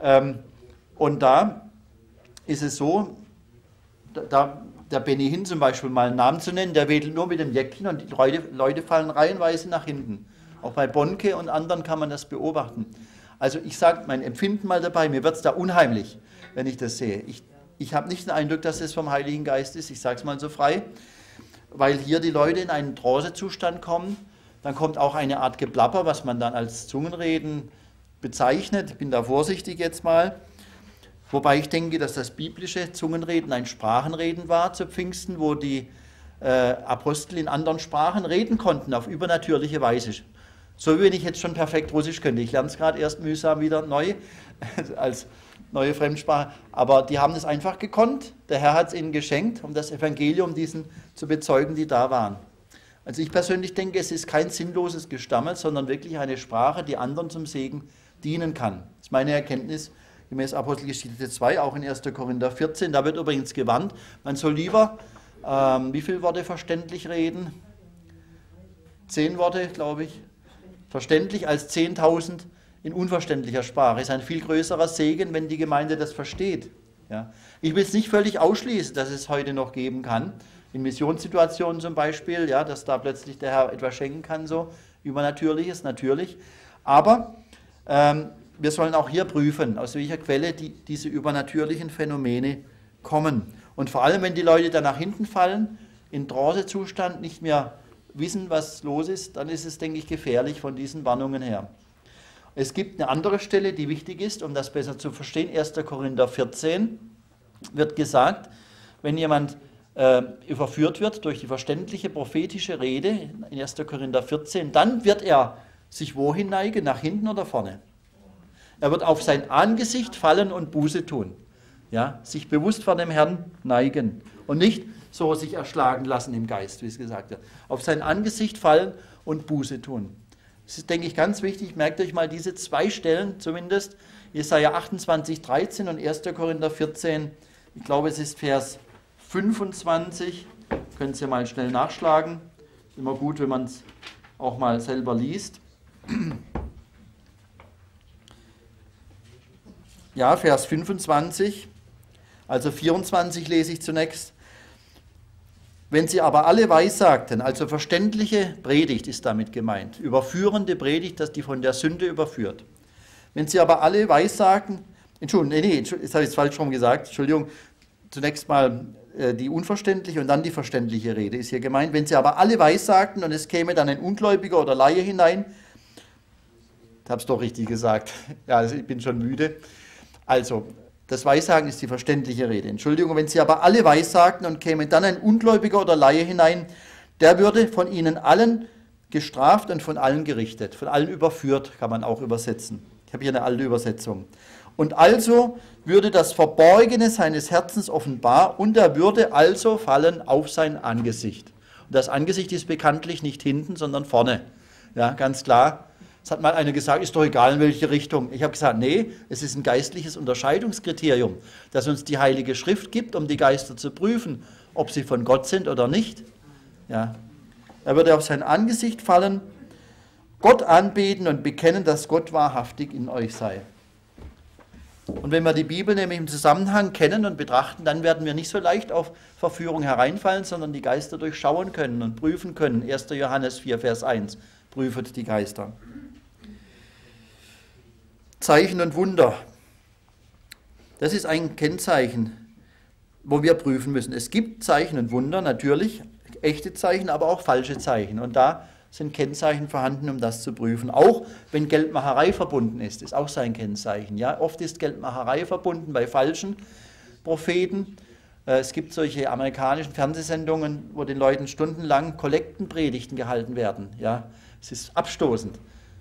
Ähm, und da ist es so, da, der Benny Hinn zum Beispiel mal einen Namen zu nennen, der wedelt nur mit dem Jäckchen und die Leute, Leute fallen reihenweise nach hinten. Auch bei Bonke und anderen kann man das beobachten. Also ich sage mein Empfinden mal dabei, mir wird es da unheimlich, wenn ich das sehe. Ich, ich habe nicht den Eindruck, dass es vom Heiligen Geist ist, ich sage es mal so frei, weil hier die Leute in einen Trancezustand kommen. Dann kommt auch eine Art Geplapper, was man dann als Zungenreden bezeichnet. Ich bin da vorsichtig jetzt mal. Wobei ich denke, dass das biblische Zungenreden ein Sprachenreden war zu Pfingsten, wo die äh, Apostel in anderen Sprachen reden konnten, auf übernatürliche Weise. So wie wenn ich jetzt schon perfekt Russisch könnte. Ich lerne es gerade erst mühsam wieder neu, als neue Fremdsprache. Aber die haben es einfach gekonnt. Der Herr hat es ihnen geschenkt, um das Evangelium diesen zu bezeugen, die da waren. Also ich persönlich denke, es ist kein sinnloses Gestammel, sondern wirklich eine Sprache, die anderen zum Segen dienen kann. Das ist meine Erkenntnis gemäß Apostelgeschichte 2, auch in 1. Korinther 14. Da wird übrigens gewarnt, man soll lieber, ähm, wie viele Worte verständlich reden? Zehn Worte, glaube ich. Verständlich als 10.000 in unverständlicher Sprache. Ist ein viel größerer Segen, wenn die Gemeinde das versteht. Ja. Ich will es nicht völlig ausschließen, dass es heute noch geben kann. In Missionssituationen zum Beispiel, ja, dass da plötzlich der Herr etwas schenken kann, so übernatürliches, natürlich. Aber ähm, wir sollen auch hier prüfen, aus welcher Quelle die, diese übernatürlichen Phänomene kommen. Und vor allem, wenn die Leute dann nach hinten fallen, in Trancezustand nicht mehr wissen, was los ist, dann ist es, denke ich, gefährlich von diesen Warnungen her. Es gibt eine andere Stelle, die wichtig ist, um das besser zu verstehen. 1. Korinther 14 wird gesagt, wenn jemand äh, überführt wird durch die verständliche prophetische Rede in 1. Korinther 14, dann wird er sich wohin neigen, nach hinten oder vorne? Er wird auf sein Angesicht fallen und Buße tun. Ja, sich bewusst vor dem Herrn neigen und nicht so sich erschlagen lassen im Geist, wie es gesagt wird. Auf sein Angesicht fallen und Buße tun. Das ist, denke ich, ganz wichtig. Merkt euch mal diese zwei Stellen zumindest. Jesaja 28, 13 und 1. Korinther 14. Ich glaube, es ist Vers 25. Können Sie mal schnell nachschlagen. Immer gut, wenn man es auch mal selber liest. Ja, Vers 25. Also 24 lese ich zunächst. Wenn sie aber alle weissagten, also verständliche Predigt ist damit gemeint, überführende Predigt, dass die von der Sünde überführt. Wenn sie aber alle weissagten, Entschuldigung, nee, nee, das habe ich falsch rum gesagt, Entschuldigung, zunächst mal äh, die unverständliche und dann die verständliche Rede ist hier gemeint. Wenn sie aber alle weissagten und es käme dann ein Ungläubiger oder Laie hinein, ich habe es doch richtig gesagt, ja, also ich bin schon müde, also, Das Weissagen ist die verständliche Rede. Entschuldigung, wenn sie aber alle weissagten und käme dann ein Ungläubiger oder Laie hinein, der würde von ihnen allen gestraft und von allen gerichtet. Von allen überführt, kann man auch übersetzen. Ich habe hier eine alte Übersetzung. Und also würde das Verborgene seines Herzens offenbar und er würde also fallen auf sein Angesicht. Und das Angesicht ist bekanntlich nicht hinten, sondern vorne. Ja, ganz klar. Es hat mal einer gesagt, ist doch egal in welche Richtung. Ich habe gesagt, nee, es ist ein geistliches Unterscheidungskriterium, das uns die Heilige Schrift gibt, um die Geister zu prüfen, ob sie von Gott sind oder nicht. Ja. Er würde auf sein Angesicht fallen, Gott anbeten und bekennen, dass Gott wahrhaftig in euch sei. Und wenn wir die Bibel nämlich im Zusammenhang kennen und betrachten, dann werden wir nicht so leicht auf Verführung hereinfallen, sondern die Geister durchschauen können und prüfen können. 1. Johannes 4, Vers 1. Prüfet die Geister. Zeichen und Wunder. Das ist ein Kennzeichen, wo wir prüfen müssen. Es gibt Zeichen und Wunder, natürlich, echte Zeichen, aber auch falsche Zeichen. Und da sind Kennzeichen vorhanden, um das zu prüfen. Auch wenn Geldmacherei verbunden ist, ist auch sein Kennzeichen. Ja, oft ist Geldmacherei verbunden bei falschen Propheten. Äh, es gibt solche amerikanischen Fernsehsendungen, wo den Leuten stundenlang Kollektenpredigten gehalten werden. Ja, es ist abstoßend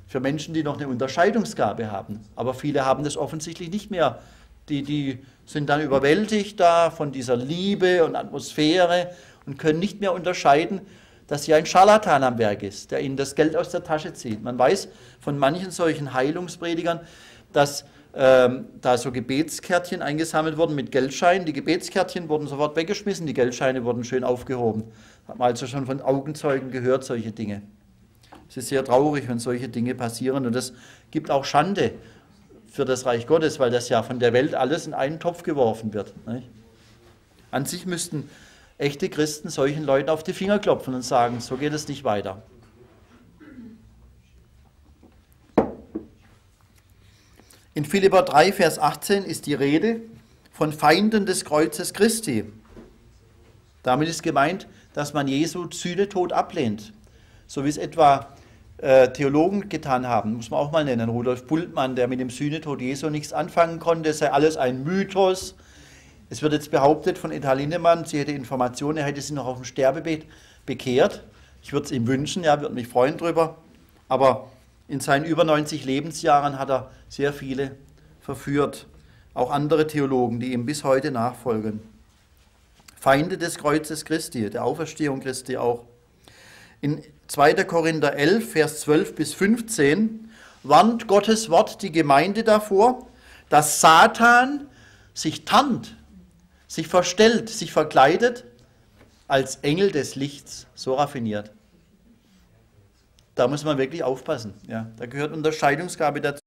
für Menschen, die noch eine Unterscheidungsgabe haben. Aber viele haben das offensichtlich nicht mehr. Die, die sind dann überwältigt da von dieser Liebe und Atmosphäre und können nicht mehr unterscheiden, dass hier ein Scharlatan am Werk ist, der ihnen das Geld aus der Tasche zieht. Man weiß von manchen solchen Heilungspredigern, dass ähm, da so Gebetskärtchen eingesammelt wurden mit Geldscheinen. Die Gebetskärtchen wurden sofort weggeschmissen, die Geldscheine wurden schön aufgehoben. Hat man also schon von Augenzeugen gehört, solche Dinge. Es ist sehr traurig, wenn solche Dinge passieren und das gibt auch Schande für das Reich Gottes, weil das ja von der Welt alles in einen Topf geworfen wird. An sich müssten echte Christen solchen Leuten auf die Finger klopfen und sagen, so geht es nicht weiter. In Philipper 3, Vers 18 ist die Rede von Feinden des Kreuzes Christi. Damit ist gemeint, dass man Jesu Sühnetod ablehnt. So wie es etwa Theologen getan haben, muss man auch mal nennen. Rudolf Bultmann, der mit dem Sühnetod Jesu nichts anfangen konnte, sei alles ein Mythos. Es wird jetzt behauptet von Ethal Lindemann, sie hätte Informationen, er hätte sie noch auf dem Sterbebett bekehrt. Ich würde es ihm wünschen, er würde mich freuen darüber. Aber in seinen über 90 Lebensjahren hat er sehr viele verführt. Auch andere Theologen, die ihm bis heute nachfolgen. Feinde des Kreuzes Christi, der Auferstehung Christi auch. In 2. Korinther 11, Vers 12 bis 15 warnt Gottes Wort die Gemeinde davor, dass Satan sich tarnt, sich verstellt, sich verkleidet als Engel des Lichts, so raffiniert. Da muss man wirklich aufpassen. Ja. Da gehört Unterscheidungsgabe dazu.